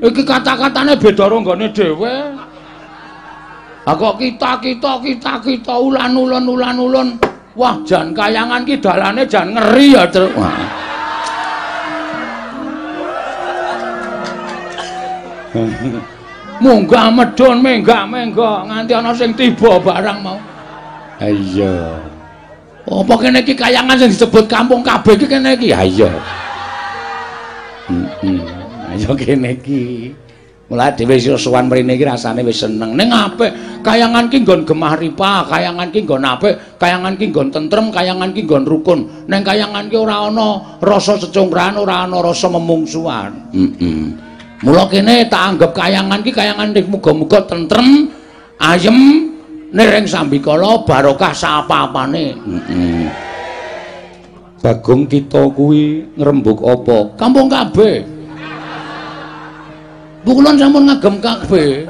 [SPEAKER 6] Iki kata-katane beda karo nggone dhewe. Ah kok kita kita kita kita ulan ulun ulan ulun. Wah, jan kayangan ki dalane jan ngeri ya, Truk. Wah. Munggah medun menggah menggah nganti ana sing tiba barang mau.
[SPEAKER 1] iya
[SPEAKER 6] Apa kene iki kayangan sing disebut kampung kabeh iki kene iki?
[SPEAKER 1] iya heeh ayo kene iki Mulai dhewe sira sowan mrene iki rasane wis seneng. Ning apik, kayangan ki nggon gemah ripa, kayangan ki nggon apik, kayangan ki nggon tentrem, kayangan ki nggon rukun. Ning kayangan ki ora ana rasa cecungkrahan, ora ana rasa memungsuhan. Heeh. Mm -mm. Mula kene tak anggap kayangan ki kayangan ning muga-muga tentrem, ayem, nireng sambikala barokah sapa-apane. Heeh. Bagong kita kuwi ngrembug apa? Kampung kabeh. Pukulon sampun ngagem kabeh.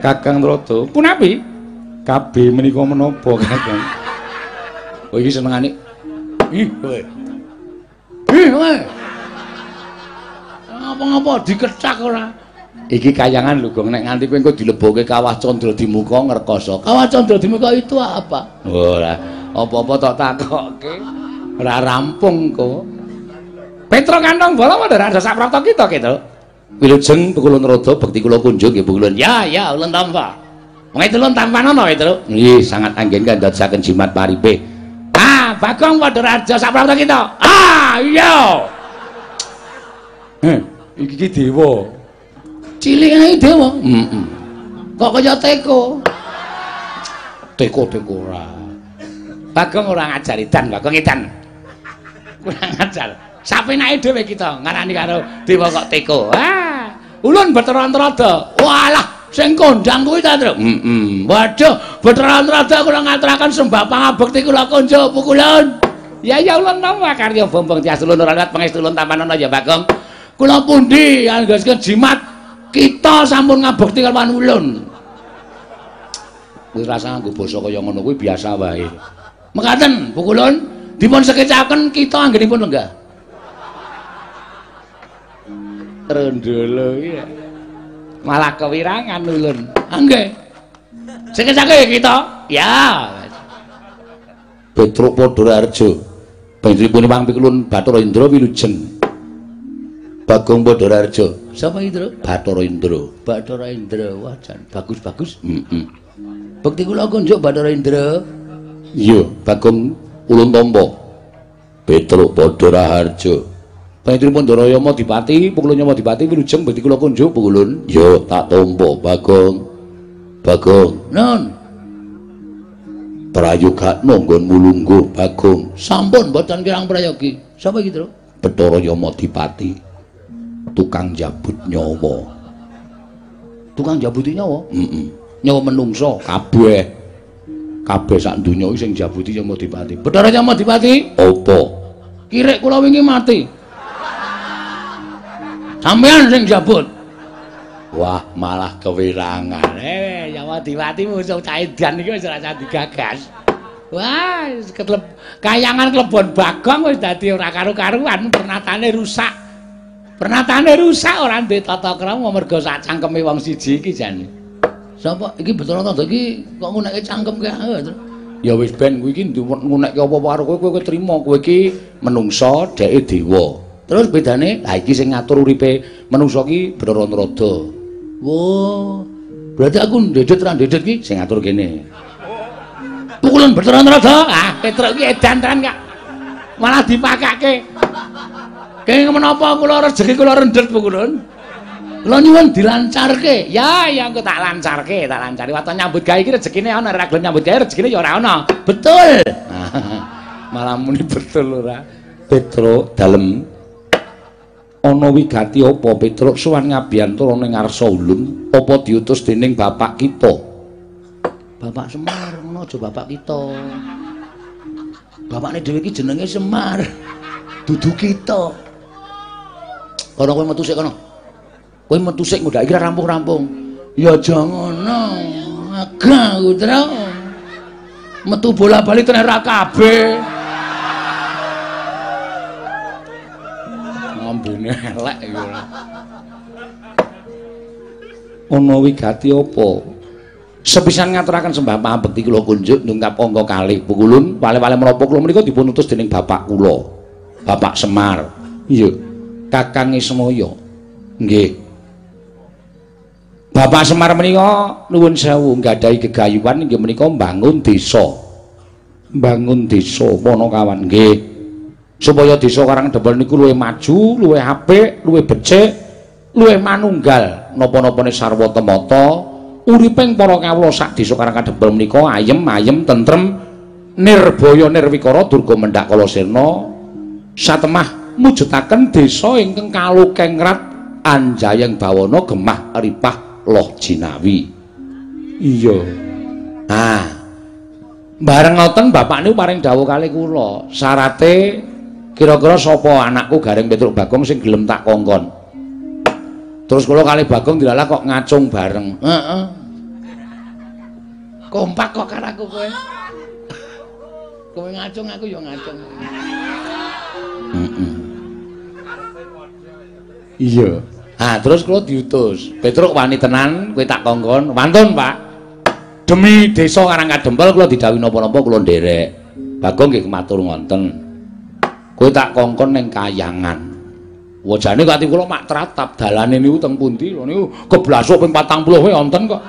[SPEAKER 1] Kakang Rada, punapi? Kabeh menika menapa, Kakang? Oh iki senengane. Ih, kowe. Ih, kowe. Apa-apa dikecak ora? Iki kayangan lho, Gong, nek nganti kowe engko dilebokke Kawah Candra di ngrekoso. Kawah Candra di itu apa? Ora, apa-apa tak takokke. Ora rampung kok. Petro kantong bola wae ada saprata kita gitu. Wilujeng pukulun rodo bekti kula kunjung nggih pukulun. Ya ya ulun tampa. Itu ulun tampa nono itu. Nggih sangat anggen kan dadosaken jimat paripe. Ah, Bagong padha raja saprata kita. Ah, iya. Heh, iki ki dewa. Cilik ae dewa. Heeh. Kok kaya teko. Teko-teko ora. Bagong ora ngajari dan Bagong edan. Kurang ajar. Sapenake dhewe kita ngarani karo dewa kok teko. Ah ulun Bathara Antrada walah sing kondang kuwi ta heeh waduh Bathara Antrada kula ngaturaken sembah pangabekti kula konjo pukulun ya ya ulun nama karya bombong tias ulun ora liwat pangestu ulun tampanana ya Bagong kula pundi anggesken jimat kita sampun ngabekti kalian ulun. Kuwi rasa nganggo basa kaya ngono kuwi biasa wae. Mekaten pukulun dipun sekecaken kita anggenipun lenggah Rondolo iya. Malah kewirangan ulun. Nggih. Sing-sing kita. Ya. Petruk Padhararjo. Panjenengan Pang Pikulun Bathara Indra Wilujeng. Bagong Padhararjo. Sapa Indra? Bathara Indra. Bathara Indra. Wah, jan bagus-bagus. Heeh. Mm -mm. Bekti kula kunjuk Bathara Indra. Iya, Bagong Ulun Tampa. Petruk Padhararjo. Panjenengan Darayama Dipati, Pukulun Yama Dipati wilujeng bekti kula kunjuk Pukulun. Ya tak tampa Bagong. Bagong. Non. Prayoga nonggon mulungguh Bagong. Sampun mboten kirang prayogi. Sapa iki, Tru? Bathara Yama Dipati. Tukang jabut nyawa. Tukang jabuti nyawa? Heeh. Nyawa menungso kabeh. Kabeh sak donya iki sing jabuti Yama Dipati. Bathara Yama Dipati? Apa? Kirek kula wingi mati. Sampean sing jabut. Wah malah kewirangan eh Jawa Diwati musuh caidan iki wis ora digagas. Wah ketleb kayangan klebon bagong wis dadi ora karu-karuan pernatane rusak. Pernatane rusak ora ndek tata krama mergo sak cangkeme wong siji iki jane sapa? Iki betul to iki kok ngunekke cangkem ke ya wis ben kuwi iki ngunekke apa karo kowe kowe trima kowe iki menungsa dheke dewa Terus bedane, ha iki sing ngatur uripe manungsa ki Bathara Narada. Wo, berarti aku ndedet ra ndedet ki sing ngatur kene. Pukulan Bathara Narada. Ah, Petruk ki edan tenan kak. Malah dipakake. Kene menapa kula rejeki kula rendet pukulan. Kula nyuwun dilancarke. Ya, ya engko tak lancarke, tak lancari. Waton nyambut gawe iki rejekine ana, ora gelem nyambut gawe rejekine ya ora ana. Betul. Malah muni betul ora. Petruk dalem ana wigati apa Petruk sowan ngabiyantura ning ngarsa ulun? Apa diutus dening bapak kita? Bapak Semar ngono aja bapak kita. Bapakne dhewe iki jenenge Semar. Dudu kita. Kono kowe metu sik kono? Kowe metu sik ndak iki rampung-rampung. Ya jangan agak utra metu bola-bali tenan ra kabeh ngambene elek iku. Ana wigati apa? Sepisan ngaturaken sembah pambekti kula kunjuk nungkap angka kalih pukulun wale-wale menapa kula menika dipun utus dening bapak kula. Bapak Semar. Iya. Kakang Ismaya. Nggih. Bapak Semar menika nuwun sewu nggadahi gegayuhan inggih menika mbangun desa. Mbangun desa Wonokawan nggih. Supaya desa Karang Dempel niku luwih maju, luwih apik, luwih becik, luwih manunggal. Napa-napane sarwa temata uriping para kawula sak desa Karang Kadempel menika ayem ayem tentrem nirbaya nirwikara durga mendhak kala sirna satemah mujudaken desa ingkang kalukengrat anjayeng bawana gemah ripah loh jinawi.
[SPEAKER 7] Iya.
[SPEAKER 1] Nah bareng ngoten bapak niku paring dawuh kali kula. Syarate kira-kira sapa anakku Garing Petruk Bagong sing gelem tak kongkon? Terus kula kali Bagong dilalah kok ngacung bareng. Heeh. Kompak kok karo aku kowe. Kowe ngacung aku ya ngacung. Heeh.
[SPEAKER 7] Iya.
[SPEAKER 1] Ah terus kula diutus. Petruk wani tenan kowe tak kongkon. Wantun Pak. Demi desa Karang Kadempel kula didhawuhi napa-napa kula nderek. Bagong nggih matur ngonten kowe tak kongkon ning kayangan. Wajane kok ati kula mak tratap dalane niku teng pundi lho? Niku keblasuk ping 40 wae wonten kok.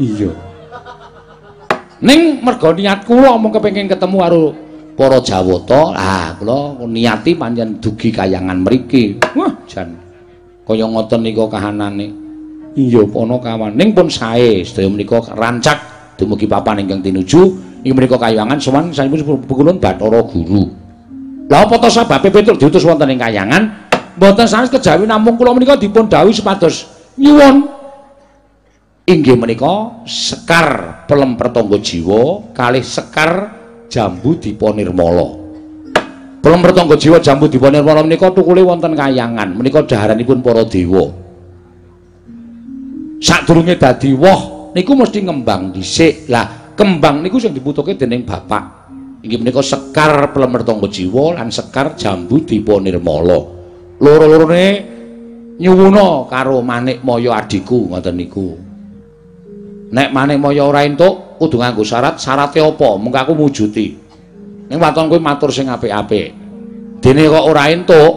[SPEAKER 7] Iya.
[SPEAKER 1] Ning mergo niat kula mung kepengin ketemu karo para Jawata ah kula niati pancen dugi kayangan mriki. Wah jan. Kaya ngoten nika kahanane.
[SPEAKER 7] Iya
[SPEAKER 1] ana kawan? Ning pun sae sedaya menika rancak dumugi papan ingkang tinuju ing menika kayangan sowan sampun pukulun Bathara Guru. Lha apa to sababe Petruk? Diutus wonten ing kayangan. Mboten sanes kejawi namung kula menika dipun dawuhi supados nyuwun. Inggih menika sekar pelem pertangga jiwa kalih sekar jambu diponirmala. Pelem pertangga jiwa jambu diponirmala menika tukule wonten kayangan menika daharanipun para dewa. Sadurunge dadi woh niku mesti ngembang dhisik. Lah kembang niku sing dibutuhke dening bapak. Inggih menika sekar pelem pertangga jiwa lan sekar jambu diponirmala loro-lorone nyuwuna karo manik maya adiku ngoten niku. Nek manik maya ora entuk kudu nganggo syarat. Syarate apa? Mengko aku mujuti. Ning waton kowe matur sing apik-apik. Dene kok ora entuk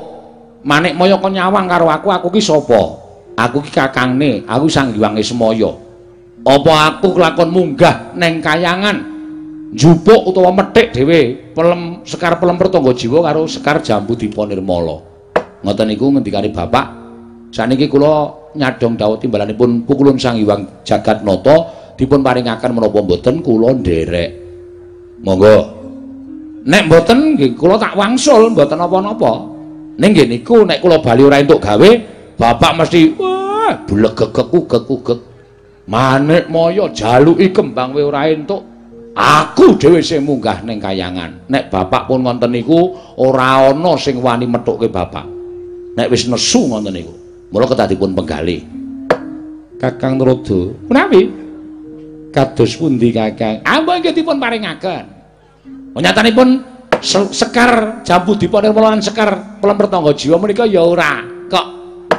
[SPEAKER 1] manik maya kok nyawang karo aku aku ki sapa? Aku ki kakangne aku sang hywange semaya apa aku kelakon munggah neng kayangan njupuk utawa methik dhewe pelem sekar pelem pertangga jiwa karo sekar jambu diponirmala ngoten niku ngendikane bapak saniki kula nyadong dawuh timbalanipun pukulun Sang Hyang Jagatnata dipun paringaken menapa mboten kula nderek. Monggo. Nek mboten nggih kula tak wangsul mboten napa-napa. Ning nggih niku nek kula bali ora entuk gawe, bapak mesti wah blegegek ugek-ugek. Manik moyo jaluki kembang we ora entuk. Aku dhewe sing munggah ning kayangan. Nek bapak pun ngoten niku ora ana sing wani methuke bapak. Nek wis nesu ngoten niku. Mula kedadipun penggalih.
[SPEAKER 7] Kakang Narada.
[SPEAKER 1] Menawi
[SPEAKER 7] Kados pundi Kakang?
[SPEAKER 1] ampun nggih dipun paringaken. Nyatanipun sekar jambu dipun lan sekar pelem pertangga jiwa menika ya ora kok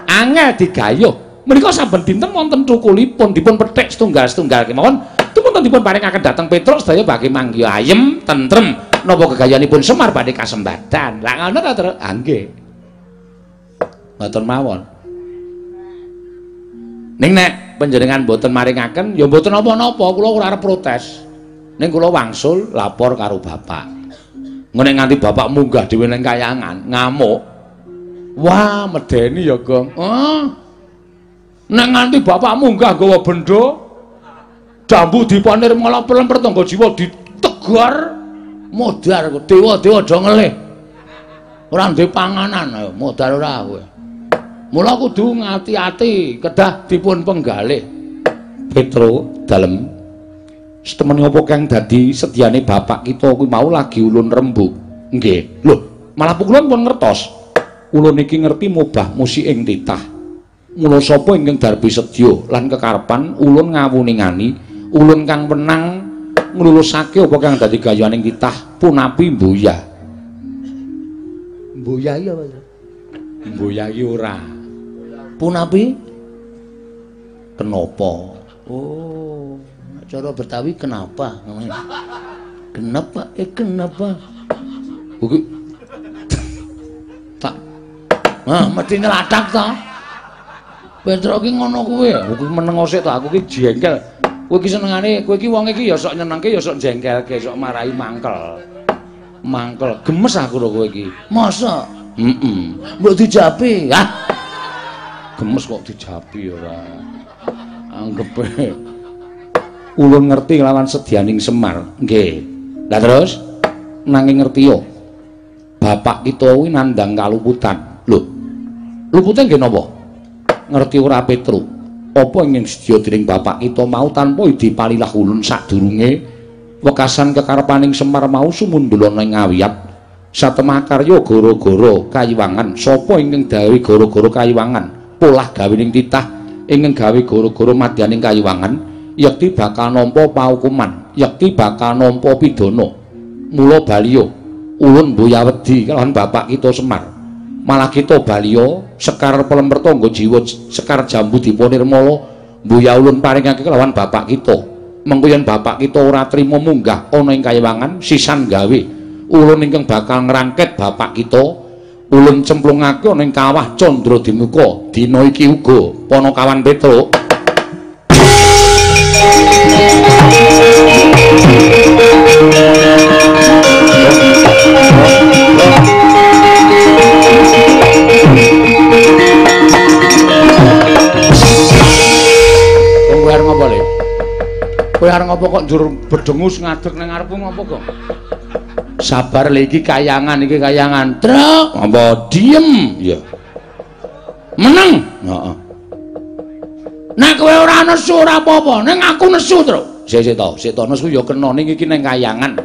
[SPEAKER 1] angel digayuh. Menika saben dinten wonten cukulipun dipun petik setunggal-setunggal kemawon dipun dipun paringaken dhateng Petruk sedaya bagi manggi ayem tentrem napa gegayanipun Semar badhe kasembadan. Lah ngono ta, Tru? Ah nggih. Mboten mawon. Ning nek panjenengan mboten maringaken ya mboten napa-napa, kula ora arep protes. Ning kula wangsul lapor karo bapak. Ngene nganti bapak munggah dhewe ning kayangan, ngamuk. Wah, medeni ya, Gong. Ah. Nek nganti bapak munggah gawa bendho, jambu dipanir malah pelem pertangga jiwa ditegar modar dewa-dewa do ngelih. Ora ndek panganan, modar ora kowe. Mula kudu ngati-ati kedah dipun penggalih.
[SPEAKER 7] Petro dalem setemen ngopo kang dadi sedyane bapak kita kuwi mau lagi ulun rembug.
[SPEAKER 1] Nggih. Lho, malah pukulun pun ngertos.
[SPEAKER 7] Ulun iki ngerti mubah musik ing titah. Mula sapa ingkang darbi sedya lan kekarepan ulun ngawuningani, ulun kang menang nglulusake apa kang dadi gayaning titah punapi mboyah.
[SPEAKER 1] Mboyah iya, Mas.
[SPEAKER 7] Mboyah iki ora.
[SPEAKER 1] Punapi?
[SPEAKER 7] Kenapa?
[SPEAKER 1] Oh, cara Betawi kenapa? Kenapa? Eh kenapa?
[SPEAKER 7] Kuwi
[SPEAKER 1] Tak. Ah, mesti neladak ta. Petro ki ngono kuwi.
[SPEAKER 7] kuwi meneng sik to aku ki jengkel.
[SPEAKER 1] Kowe ki senengane, kowe ki wong iki ya sok nyenengke ya sok jengkelke, sok marahi mangkel. Mangkel, gemes aku lho kowe iki. Masa? Heeh mbok dijapi? Ah gemes kok dijapi ora? Anggepe ulun ngerti lawan sedianing Semar. Nggih. Lah terus? Nanging ngerti yo. Bapak kita kuwi nandang kaluputan. Lho. Lupute nggih napa ngerti ora Petru apa ingin sedya dening bapak kita mau tanpa dipalilah ulun sadurunge wekasan kekarepaning Semar mau sumundula ning ngawiyat satemah karya gara-gara kayiwangan. Sapa ingkang gawe gara-gara kayiwangan? Polah gawe ning titah ingkang gawe gara-gara madyaning kayiwangan. Yakti bakal nampa paukuman yakti bakal nampa pidana. Mula baliya ulun mboya wedi kalawan bapak kita Semar malah kita baliya sekar pelempertangga jiwa sekar jambu dipunirmala mboya ulun paringake kalawan bapak kita. Mengko bapak kita ora trima munggah ana ing kayiwangan sisan gawe. Ulun ingkang bakal ngrangket bapak kita. Ulun cemplungake ana ing kawah Candra Dimuka dina iki uga Panakawan Petruk Arep ngopo kok njur bedengus ngadeg ning ngarepmu ngopo kok? sabar lagi kayangan iki kayangan. Truk! Apa diem! Ya meneng! Heeh. Nek kowe ora nesu ora apa-apa. Ning aku nesu truk. Sik sik to. Sik to nesu ya kena ning iki ning kayangan.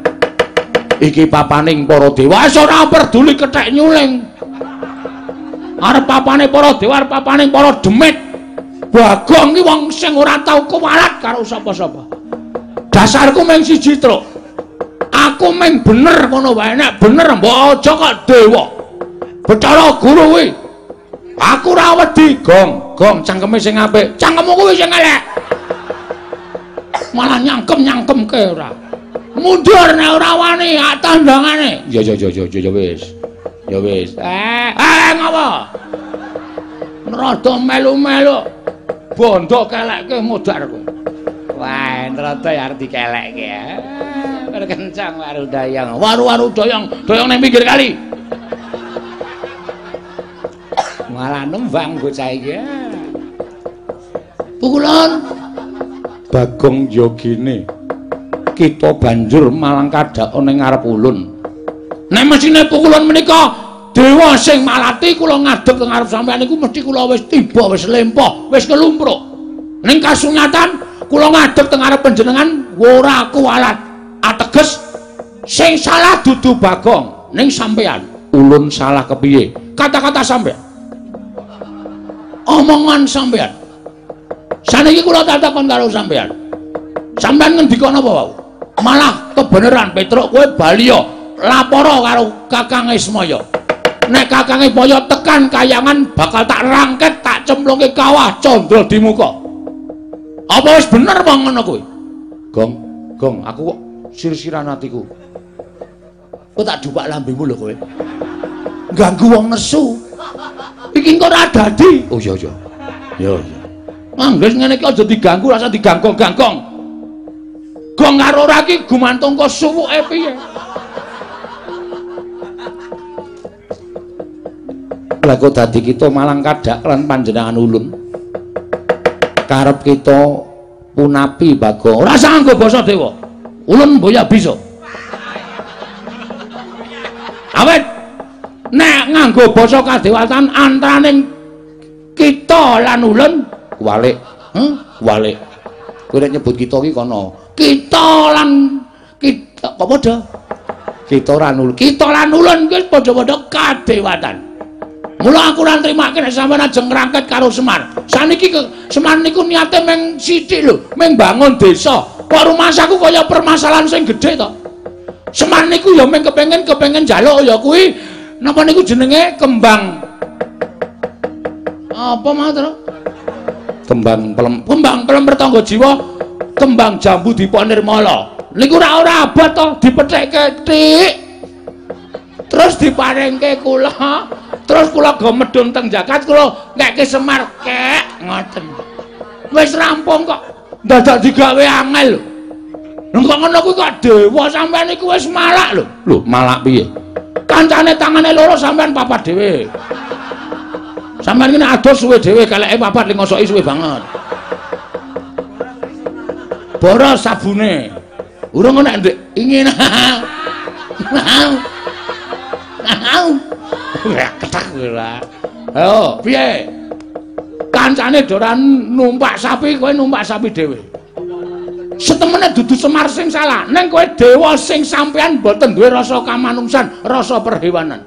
[SPEAKER 1] Iki papaning para dewa. Ora peduli kethek nyuling. Arep papane para dewa arep papaning para demit. Bagong iki wong sing ora tau kuwalat karo sapa-sapa dasarku mung siji truk. Aku meng bener ngono wae. Nek bener mbok aja kok dewa. Bathara Guru kuwi. Aku ora wedi. Gong gong cangkeme sing apik. Cangkemmu kuwi sing elek. Malah nyangkem-nyangkem ke ora. Mundur nek ora wani tandangane. Ya ya ya ya ya wis. Ya wis. Eh eh ngopo? Rada melu-melu. Bondo kelekke modar kowe wah rada ya arep dikelekke kencang waru dayang. Waru-waru doyong doyong nang pinggir kali. Malah nembang bocah iki pukulan bagong yogine kita banjur malang kadak ning ngarep ulun. Nek mesine pukulan menika dewa sing malati kula ngadeg ngarep sampean niku mesti kula wis tiba wis lempoh wis kelumpruk. Ning kasunyatan kula ngadeg teng ngarep panjenengan ora kualat ateges sing salah dudu bagong. Ning sampean ulun salah kepiye? Kata-kata sampean omongan sampean saniki kula tatakon karo sampean sampean ngendika napa wau malah kebenaran Petruk kowe baliya laporo karo Kakang Ismaya. Nek Kakang Ismaya tekan kayangan bakal tak rangket tak cemplungke kawah Candra di muka apa wis bener wong ngono kowe gong gong aku kok sir-siran atiku. Kok tak dupak lambemu lho kowe. Ganggu wong nesu. Iki kok ora dadi. Oh iya iya. Yo iya. Mangges ngene iki aja diganggu, rasa digangkong-gangkong. Gong karo ora iki gumantung kok suwuke piye. Lah kok dadi kita malang kadak lan panjenengan ulun. Karep kita punapi bago. Ora sanggo basa dewa. ulun boya bisa. Awet. Nek nganggo basa kadewatan antaraning kita lan ulun walik. Hm walik. Kowe nyebut kita iki kono. Kita lan kita apa padha? Kita lan ulun kita lan ulun kuwi padha-padha kadewatan Mula aku ora nrimake nek sampeyan ajeng ngrangket karo Semar. Saniki Semar niku niate meng sithik lho, meng bangun desa. Kok rumasaku kaya permasalahan sing gedhe to. Semar niku ya meng kepengin kepengin njaluk ya kuwi napa niku jenenge kembang apa matur? Kembang pelem kembang pelem pertangga jiwa, kembang jambu diponirmala. Niku ora ora abot to dipethikke tik. Terus diparingke kula. Terus kula go medun teng jagat kula ngekke Semar kek ngoten. Wis rampung kok dadak digawe angel lho. Kok ngono kuwi kok dewa sampean iku wis malak lho. Lho malak piye? kancane tangane loro sampean papat dhewe sampean kene ados suwe dhewe keleke papat ngosoki suwe banget boros sabune urung nek ndek ingin ketak ora ayo piye? Kancane doran numpak sapi kowe numpak sapi dhewe. Setemene dudu Semar sing salah. Neng kowe dewa sing sampean boten duwe rasa kamanungsan rasa perhewanan.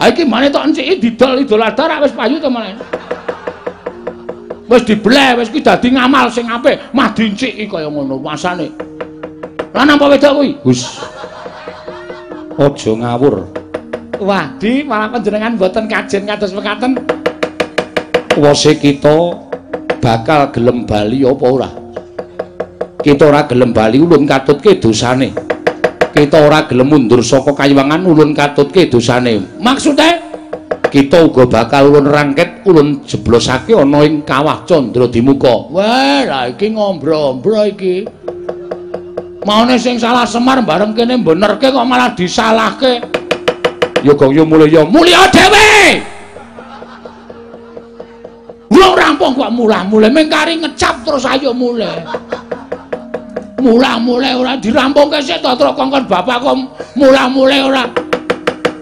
[SPEAKER 1] Ha iki mane tok enciki didol idol adar wis payu to mane? Wis dibleh wis ki dadi ngamal sing apik. Mah dinciki kaya ngono masane lanang apa wedok kuwi? Gus aja ngawur wah di malah panjenengan boten kajen kados mekaten. Wose kita bakal gelem bali apa ora? Kita ora gelem bali ulun katutke dosane. Kita ora gelem mundur saka kayiwangan ulun katutke dosane. Maksude? Kita uga bakal ulun rangket ulun jeblosake ana ing kawah candra dimuka wah la iki ngombro-ombro iki. Maune sing salah semar bareng kene benerke kok malah disalahke ya gong yo mulya mulya dhewe Wong rampung kok mulah-mulih mengkari ngecap terus ayo mulih. Mulah-mulih ora dirampungke sik to terus kongkon bapak kok mulah-mulih ora.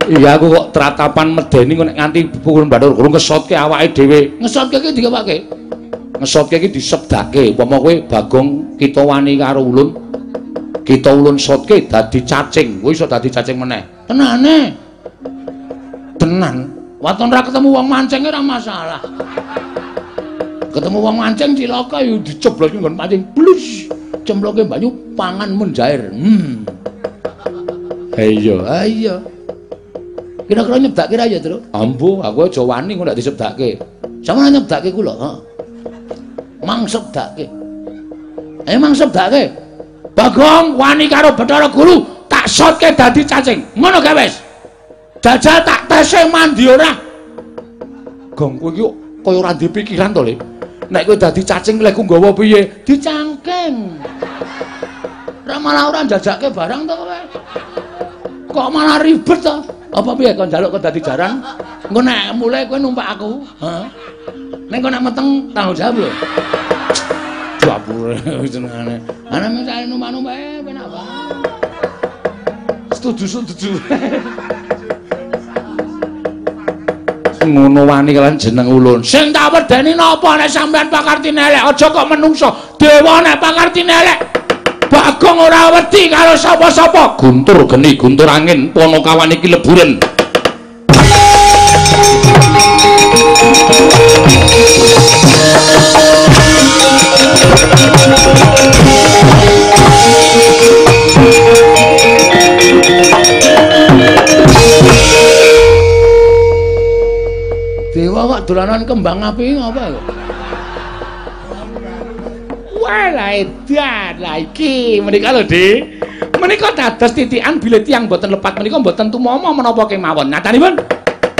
[SPEAKER 1] Iya aku kok tratapan medeni kok nganti pukul mbathur guru ngesotke awake dhewe. Ngesotke iki digawake. Ngesotke iki disebdake upama kowe Bagong kita wani karo ulun. Kita ulun sotke dadi cacing, kowe iso dadi cacing meneh. Tenane. Tenan. Waton ra ketemu wong mancing ora masalah. ketemu wong mancing cilaka yo dicebloki nggon mancing blus! Cemloke banyu pangan menjair hmm. Iya. Iya. Kira-kira nyebdake ra ya terus ambo aku aja wani kok ndak disebdake sama nyebdake kula heeh mang sebdake emang sebdake bagong wani karo bathara guru tak sotke dadi cacing. Ngono gae wis jajal tak tese mandi ora? Gong kowe iki kaya ora dipikiran to le? Nek kowe dadi cacing lek ku nggawa piye? Dicangkeng. Ora malah ora njajake barang to kowe. Kok malah ribet to? Apa piye kok njaluk kok dadi jaran engko nek mulai kowe numpak aku. Heeh nek kok nek meteng tanggung jawab lho. Jabure jenengane. Ana misale numpak-numpak eh penak banget. Setuju setuju ngono wani kalian jeneng ulun. Sing tak wedeni napa nek sampean pakartine elek? Aja kok menungso. Dewa nek pakartine elek. Bagong ora wedi karo sapa-sapa. Guntur geni guntur angin. Ponokawan iki leburen dolanan kembang api ngapa kok? Wala edan lah iki menika lho Dik. Menika dados titikan bilih tiyang boten lepat menika boten tumama menapa kemawon. Nyatanipun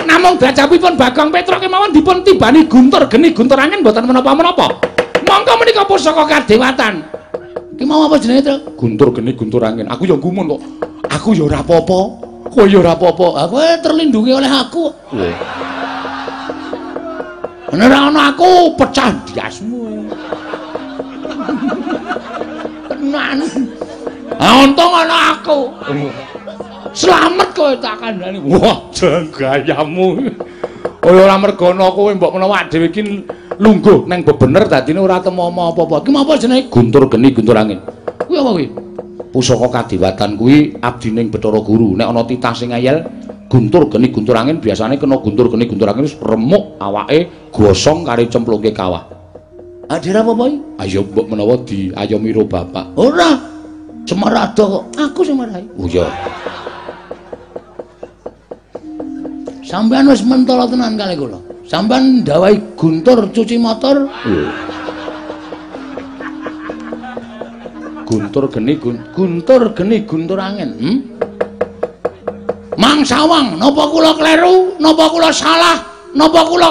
[SPEAKER 1] namung dacapipun Bagong Petra kemawon dipun tibani guntur geni guntur angin boten menapa-menapa. Monggo menika pusaka kadewatan. Ki mau apa jenenge, Tru? Guntur geni guntur angin. Aku ya gumun kok. Aku ya ora apa-apa. Kowe ya ora apa-apa. Aku terlindungi oleh aku. Nek ana aku pecah diasmu. Tenan. Ah untung ana aku. Slamet kowe tak kandhani. Wah, gayamu. Oh ora mergo ana kowe mbok menawa dhewe iki lungguh neng bebener dadine ora temu apa-apa. Ki apa jenenge? Guntur geni guntur angin. Kuwi apa kuwi? Pusaka kadiwatan kuwi abdining Bathara Guru. Nek ana titah sing ayel guntur geni guntur angin biasane kena guntur geni guntur angin remuk awake gosong karo cemplungke kawah. Adir apa boy? Ayo mbok menawa di ayomi ro bapak. Ora. Semarado kok. Aku sing marahi. Oh iya. Sampean wis mentolo tenan kali kula. Sampean ndawahi guntur cuci motor. Guntur geni gun, guntur geni guntur angin. Hmm? Mang sawang, napa kula kleru? Napa kula salah? Napa kula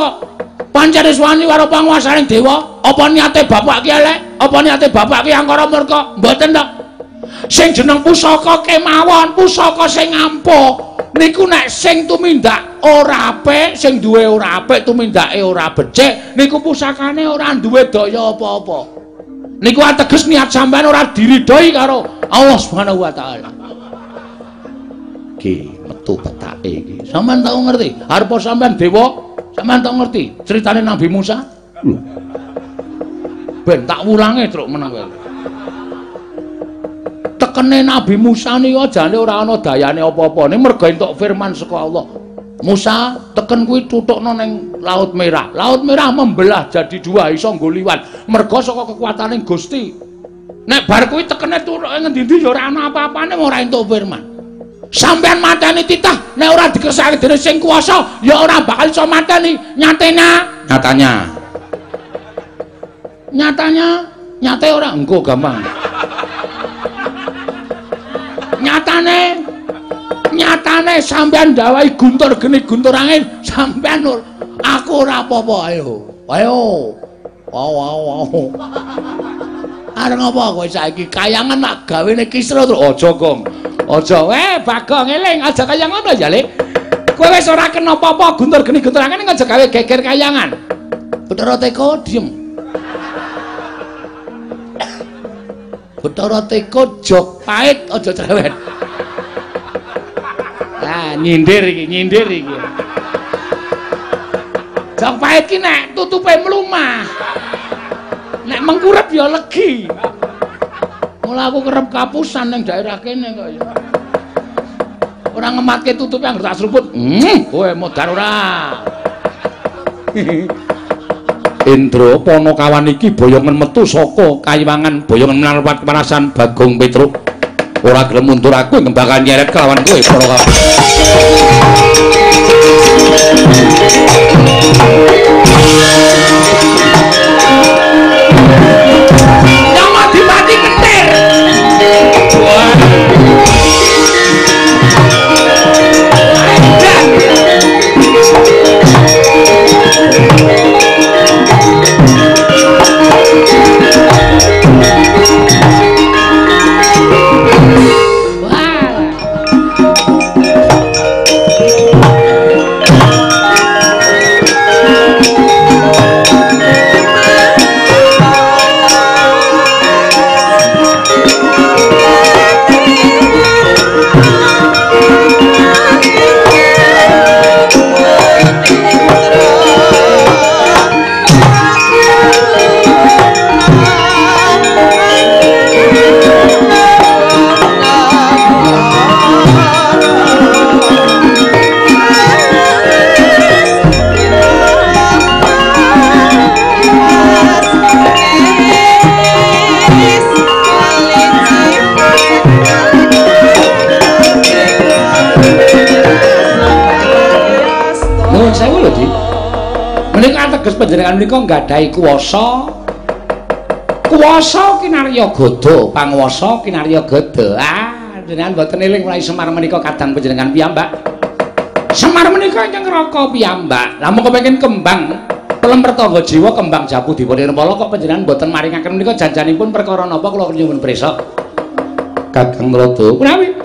[SPEAKER 1] pancen wani karo panguwasaning dewa? Apa niate bapak ki elek? Apa niate bapak ki angkara murka? Mboten to. Sing jeneng pusaka kemawon, pusaka sing ampuh. niku nek sing tumindak ora apik sing duwe ora apik tumindake ora becik niku pusakane ora duwe daya apa-apa niku ateges niat sampean ora diridhoi karo Allah Subhanahu wa taala metu petake iki sampean tau ngerti arep sampean dewa sampean tau ngerti critane Nabi Musa ben tak wulange truk menang tekene Nabi Musa niku jane ora ana dayane apa-apa. Ning mergo entuk firman saka Allah. Musa teken kuwi tutukno ning Laut Merah. Laut Merah membelah jadi dua iso nggo liwat. Mergo saka kekuatane Gusti. Nek bar kuwi tekene tutuk ngendi-endi ya ora ana apa-apane ora entuk firman. Sampeyan mateni titah nek ora dikersake dening sing kuwasa ya ora bakal iso mateni. Nyatena, nyatanya. Nyatanya, nyate ora? Engko gampang. nyatane? Nyatane sampean dawahi guntur geni guntur angin sampean aku ora apa-apa ayo. Ayo. Wow wow wow. Are ngapa kowe saiki? Kayangan mak gawene kisra terus. Aja gong aja eh bagong eling aja kaya ngono ya le kowe wis ora kena apa-apa guntur geni guntur angin aja gawe geger kayangan Bathara Teka diem Bathara Teka jog pait aja cerewet. Lah nyindir iki, nyindir iki. Jog pait ki nek tutupe mlumah. Nek mengkurep ya legi. Mula aku kerep kapusan ning daerah kene kok ya. Ora ngematke tutupe anggere tak seruput. Hmm, kowe modar ora. Indra Panakawan iki boyongan metu saka kayiwangan boyongan menarpat kepanasan Bagong Petruk. Ora gelem mundur aku ngembakan nyeret kelawan kowe Panakawan. ateges panjenengan menika nggadahi kuwasa. Kuwasa kinarya gada panguwasa kinarya gada ah jenengan boten eling mulai Semar menika kadang panjenengan piyambak. Semar menika ingkang raka piyambak. Lamun kepengin kembang. Pelem pertangga jiwa kembang japu dipun kok panjenengan boten maringaken menika janjanipun perkara napa kula nyuwun prisa Kakang Rada. Menawi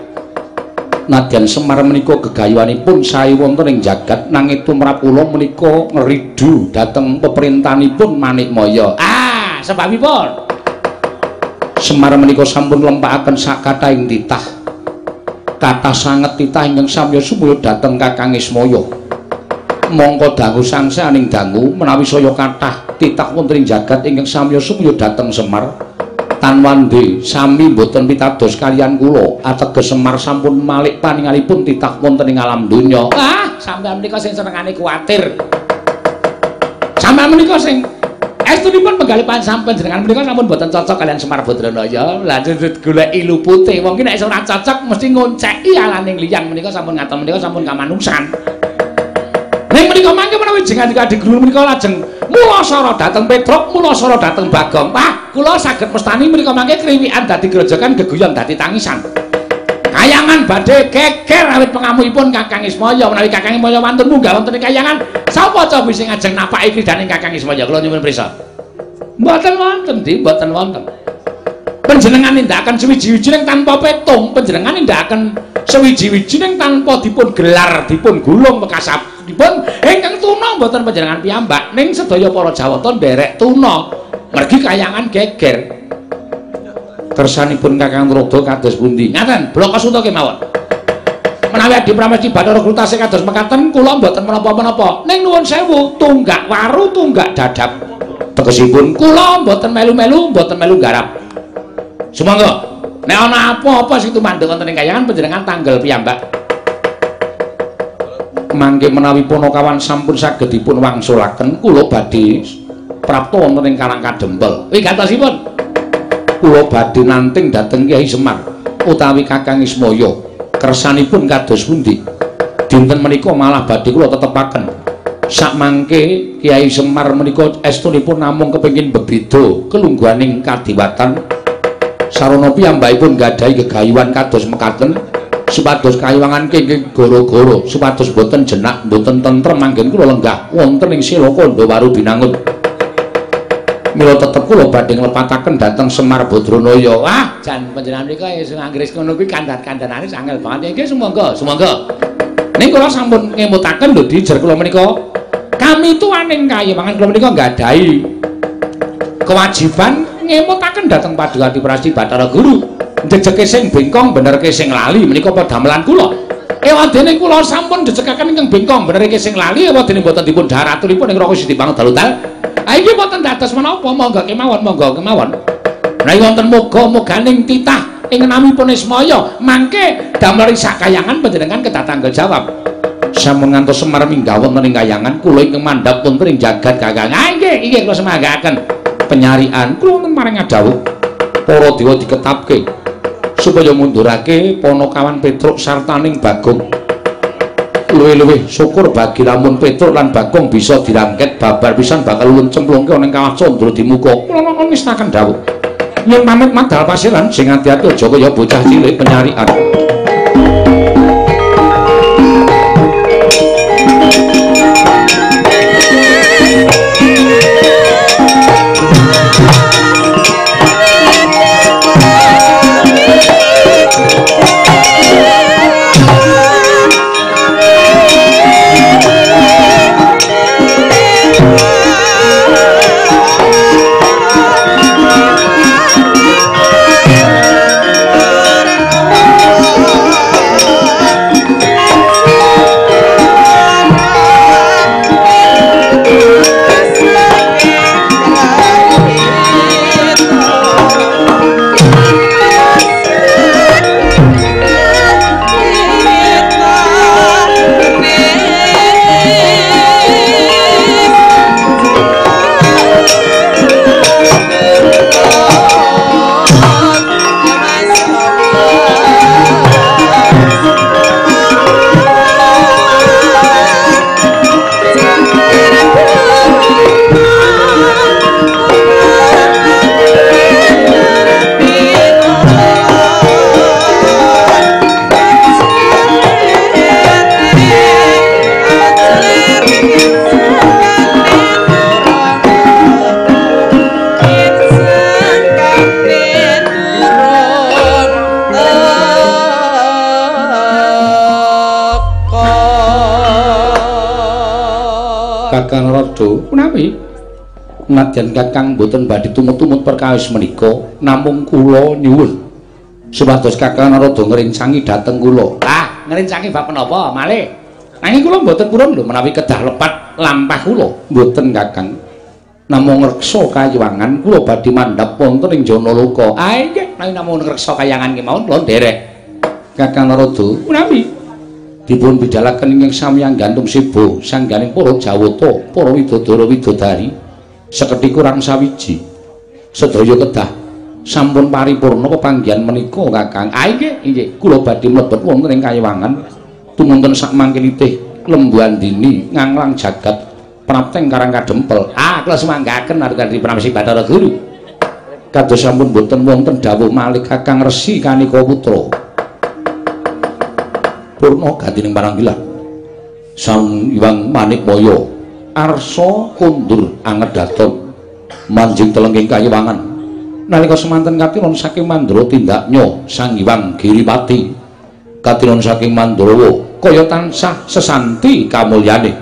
[SPEAKER 1] nadyan Semar menika gegayuhanipun sae wonten ing jagat nanging tumrap kula menika ngridu dhateng peperintahanipun Manikmaya. Ah, sebabipun Semar menika sampun lempakaken sakathahing titah. Kathah sanget titah ingkang samya sumuya dhateng Kakang Ismaya. Mongko dangu sangsaning dangu menawi saya kathah titah wonten ing jagat ingkang samya sumuya dhateng Semar. Tanwandi sami mboten pitados kalian kula ateges Semar sampun malik paningalipun titah wonten ing alam donya. Ah, sampeyan menika sing senengane kuwatir. Sampeyan menika sing estunipun penggalih sampeyan jenengan menika sampun mboten cocok kalian Semar Badranaya. Lanjut ilu putih. Wong ki nek ora cocok mesti ngonceki alaning liyang menika sampun ngaten menika sampun kamanusan. Ning menika mangke menawi jenengan dikadi guru menika lajeng Mulasara dhateng Petruk, mulasara dhateng Bagong. Wah, kula saged mestani menika mangke kriwikan dadi grojogan geguyon dadi tangisan. Kayangan badhe keker awit pengamuhipun Kakang Ismaya menawi Kakang Ismaya wonten munggah wonten kayangan. Sapa cobi sing ajeng napaki kridaning Kakang Ismaya? Kula nyuwun prisa. Mboten wonten, Di, mboten wonten. Panjenengan nindakaken suwiji-wijining tanpa petung, panjenengan nindakaken sewiji-wijining tanpa dipun gelar dipun gulung pekasapipun ingkang tuna mboten panjenengan piyambak. Ning sedaya para Jawata nderek tuna. Mergi kayangan geger. Kersanipun Kakang Rodo kados pundi? Ngaten blok kasuta kemawon. Menawi Adi Pramesti Bathara Krutase kados mekaten kula mboten menapa-menapa. Ning nuwun sewu tunggak waru tunggak dadap. Tegesipun kula mboten melu-melu mboten melu garap sumangga. Nek ana apa-apa sing tumandhek wonten ing kayangan panjenengan tanggal piyambak. Mangke menawi punakawan sampun saged dipun wangsulaken kula badhe prapta wonten ing Karang Kadempel. Wigatosipun kula badhe nanting dhateng Kyai Semar utawi Kakang Ismaya kersanipun kados pundi? Dinten menika malah badhe kula tetepaken. Sak mangke Kyai Semar menika estunipun namung kepengin bebeda kelungguhaning kadiwatan sarana piyambakipun gadhahi gegayuhan kados mekaten supados kayuwangan kenging goro-goro supados boten jenak boten tentrem manggen kula lenggah wonten ing Silakanda waru binangun. Mila tetep kula badhe nglepataken dhateng Semar Badranaya wah jan panjenengan menika sing anggris ngono kuwi kandhan-kandhanane angel banget. Nggih sumangga sumangga. Ning kula sampun ngemutaken lho dijer kula menika kami tuwaning kayuwangan kula menika gadhahi kewajiban ngemutaken dhateng Paduka Prasti Bathara Guru. Jejeke sing bengkong benerke sing lali menika padamelan kula. Ewadene kula sampun jejekaken ingkang bengkong benerke sing lali ewadene boten dipun dharaturipun ing Raka Siti Pangdalutal. Ha iki boten dados menapa monggo kemawon monggo kemawon. Menawi wonten muga-muganing titah ing namipun Ismaya mangke damel sakayangan panjenengan kedah tanggal jawab. Sampun ngantos Semar minggah wonten kayangan kula ingkang mandhap wonten ing jagat Kakang. Ha nggih, inggih kula. Penyarian. Kula wonten maring dawuh para dewa diketapke supaya mundurake Ponokawan Petruk sartaning Bagong. Luwih-luwih syukur bagi lamun Petruk lan Bagong bisa dirangket babar pisan bakal ulun cemplungke ana ing kawah Candra di muka. Kula ngestaken dawuh. Yen pamit madal pasiran sing ati-ati aja kaya bocah cilik penyarian nadyan kakang boten badhe tumut-tumut perkawis menika namung kula nyuwun. Supados kakang rada ngrencangi dhateng kula. Lah ngrencangi bab menapa? Malih. Nanging kula boten purun lho menawi kedah lepat lampah kula. Boten kakang. Namung ngreksa kayuwangan kula badhe mandhap wonten ing Janaloka ah nggih namung ngreksa kayangan ki mawon kula nderek kakang rada menawi. Dipun bidhalaken ing samyang gantung sibo sangganing para jawata para widodara widodari sekethi kurang sawiji. Sedaya kedah sampun paripurna pepanggihan menika Kakang ah nggih nggih kula badhe mlebet wonten ing kayiwangan tumunten sak mangkinitih lembuan dini nganglang jagat prapteng karang kadempel. Ah kula semanggaken aturkan di pramesi Bathara Guru. Kados sampun boten wonten dawuh malih Kakang Resi Kanika Putra. Purna gantining paranggilan Sang Hyang Manikmaya arsa kundur angedhaton manjing telenging kayiwangan nalika semanten katilon saking mandra tindaknya sang Hyang Giripati. Katinon saking Mandrawa kaya tansah sesanti kamulyane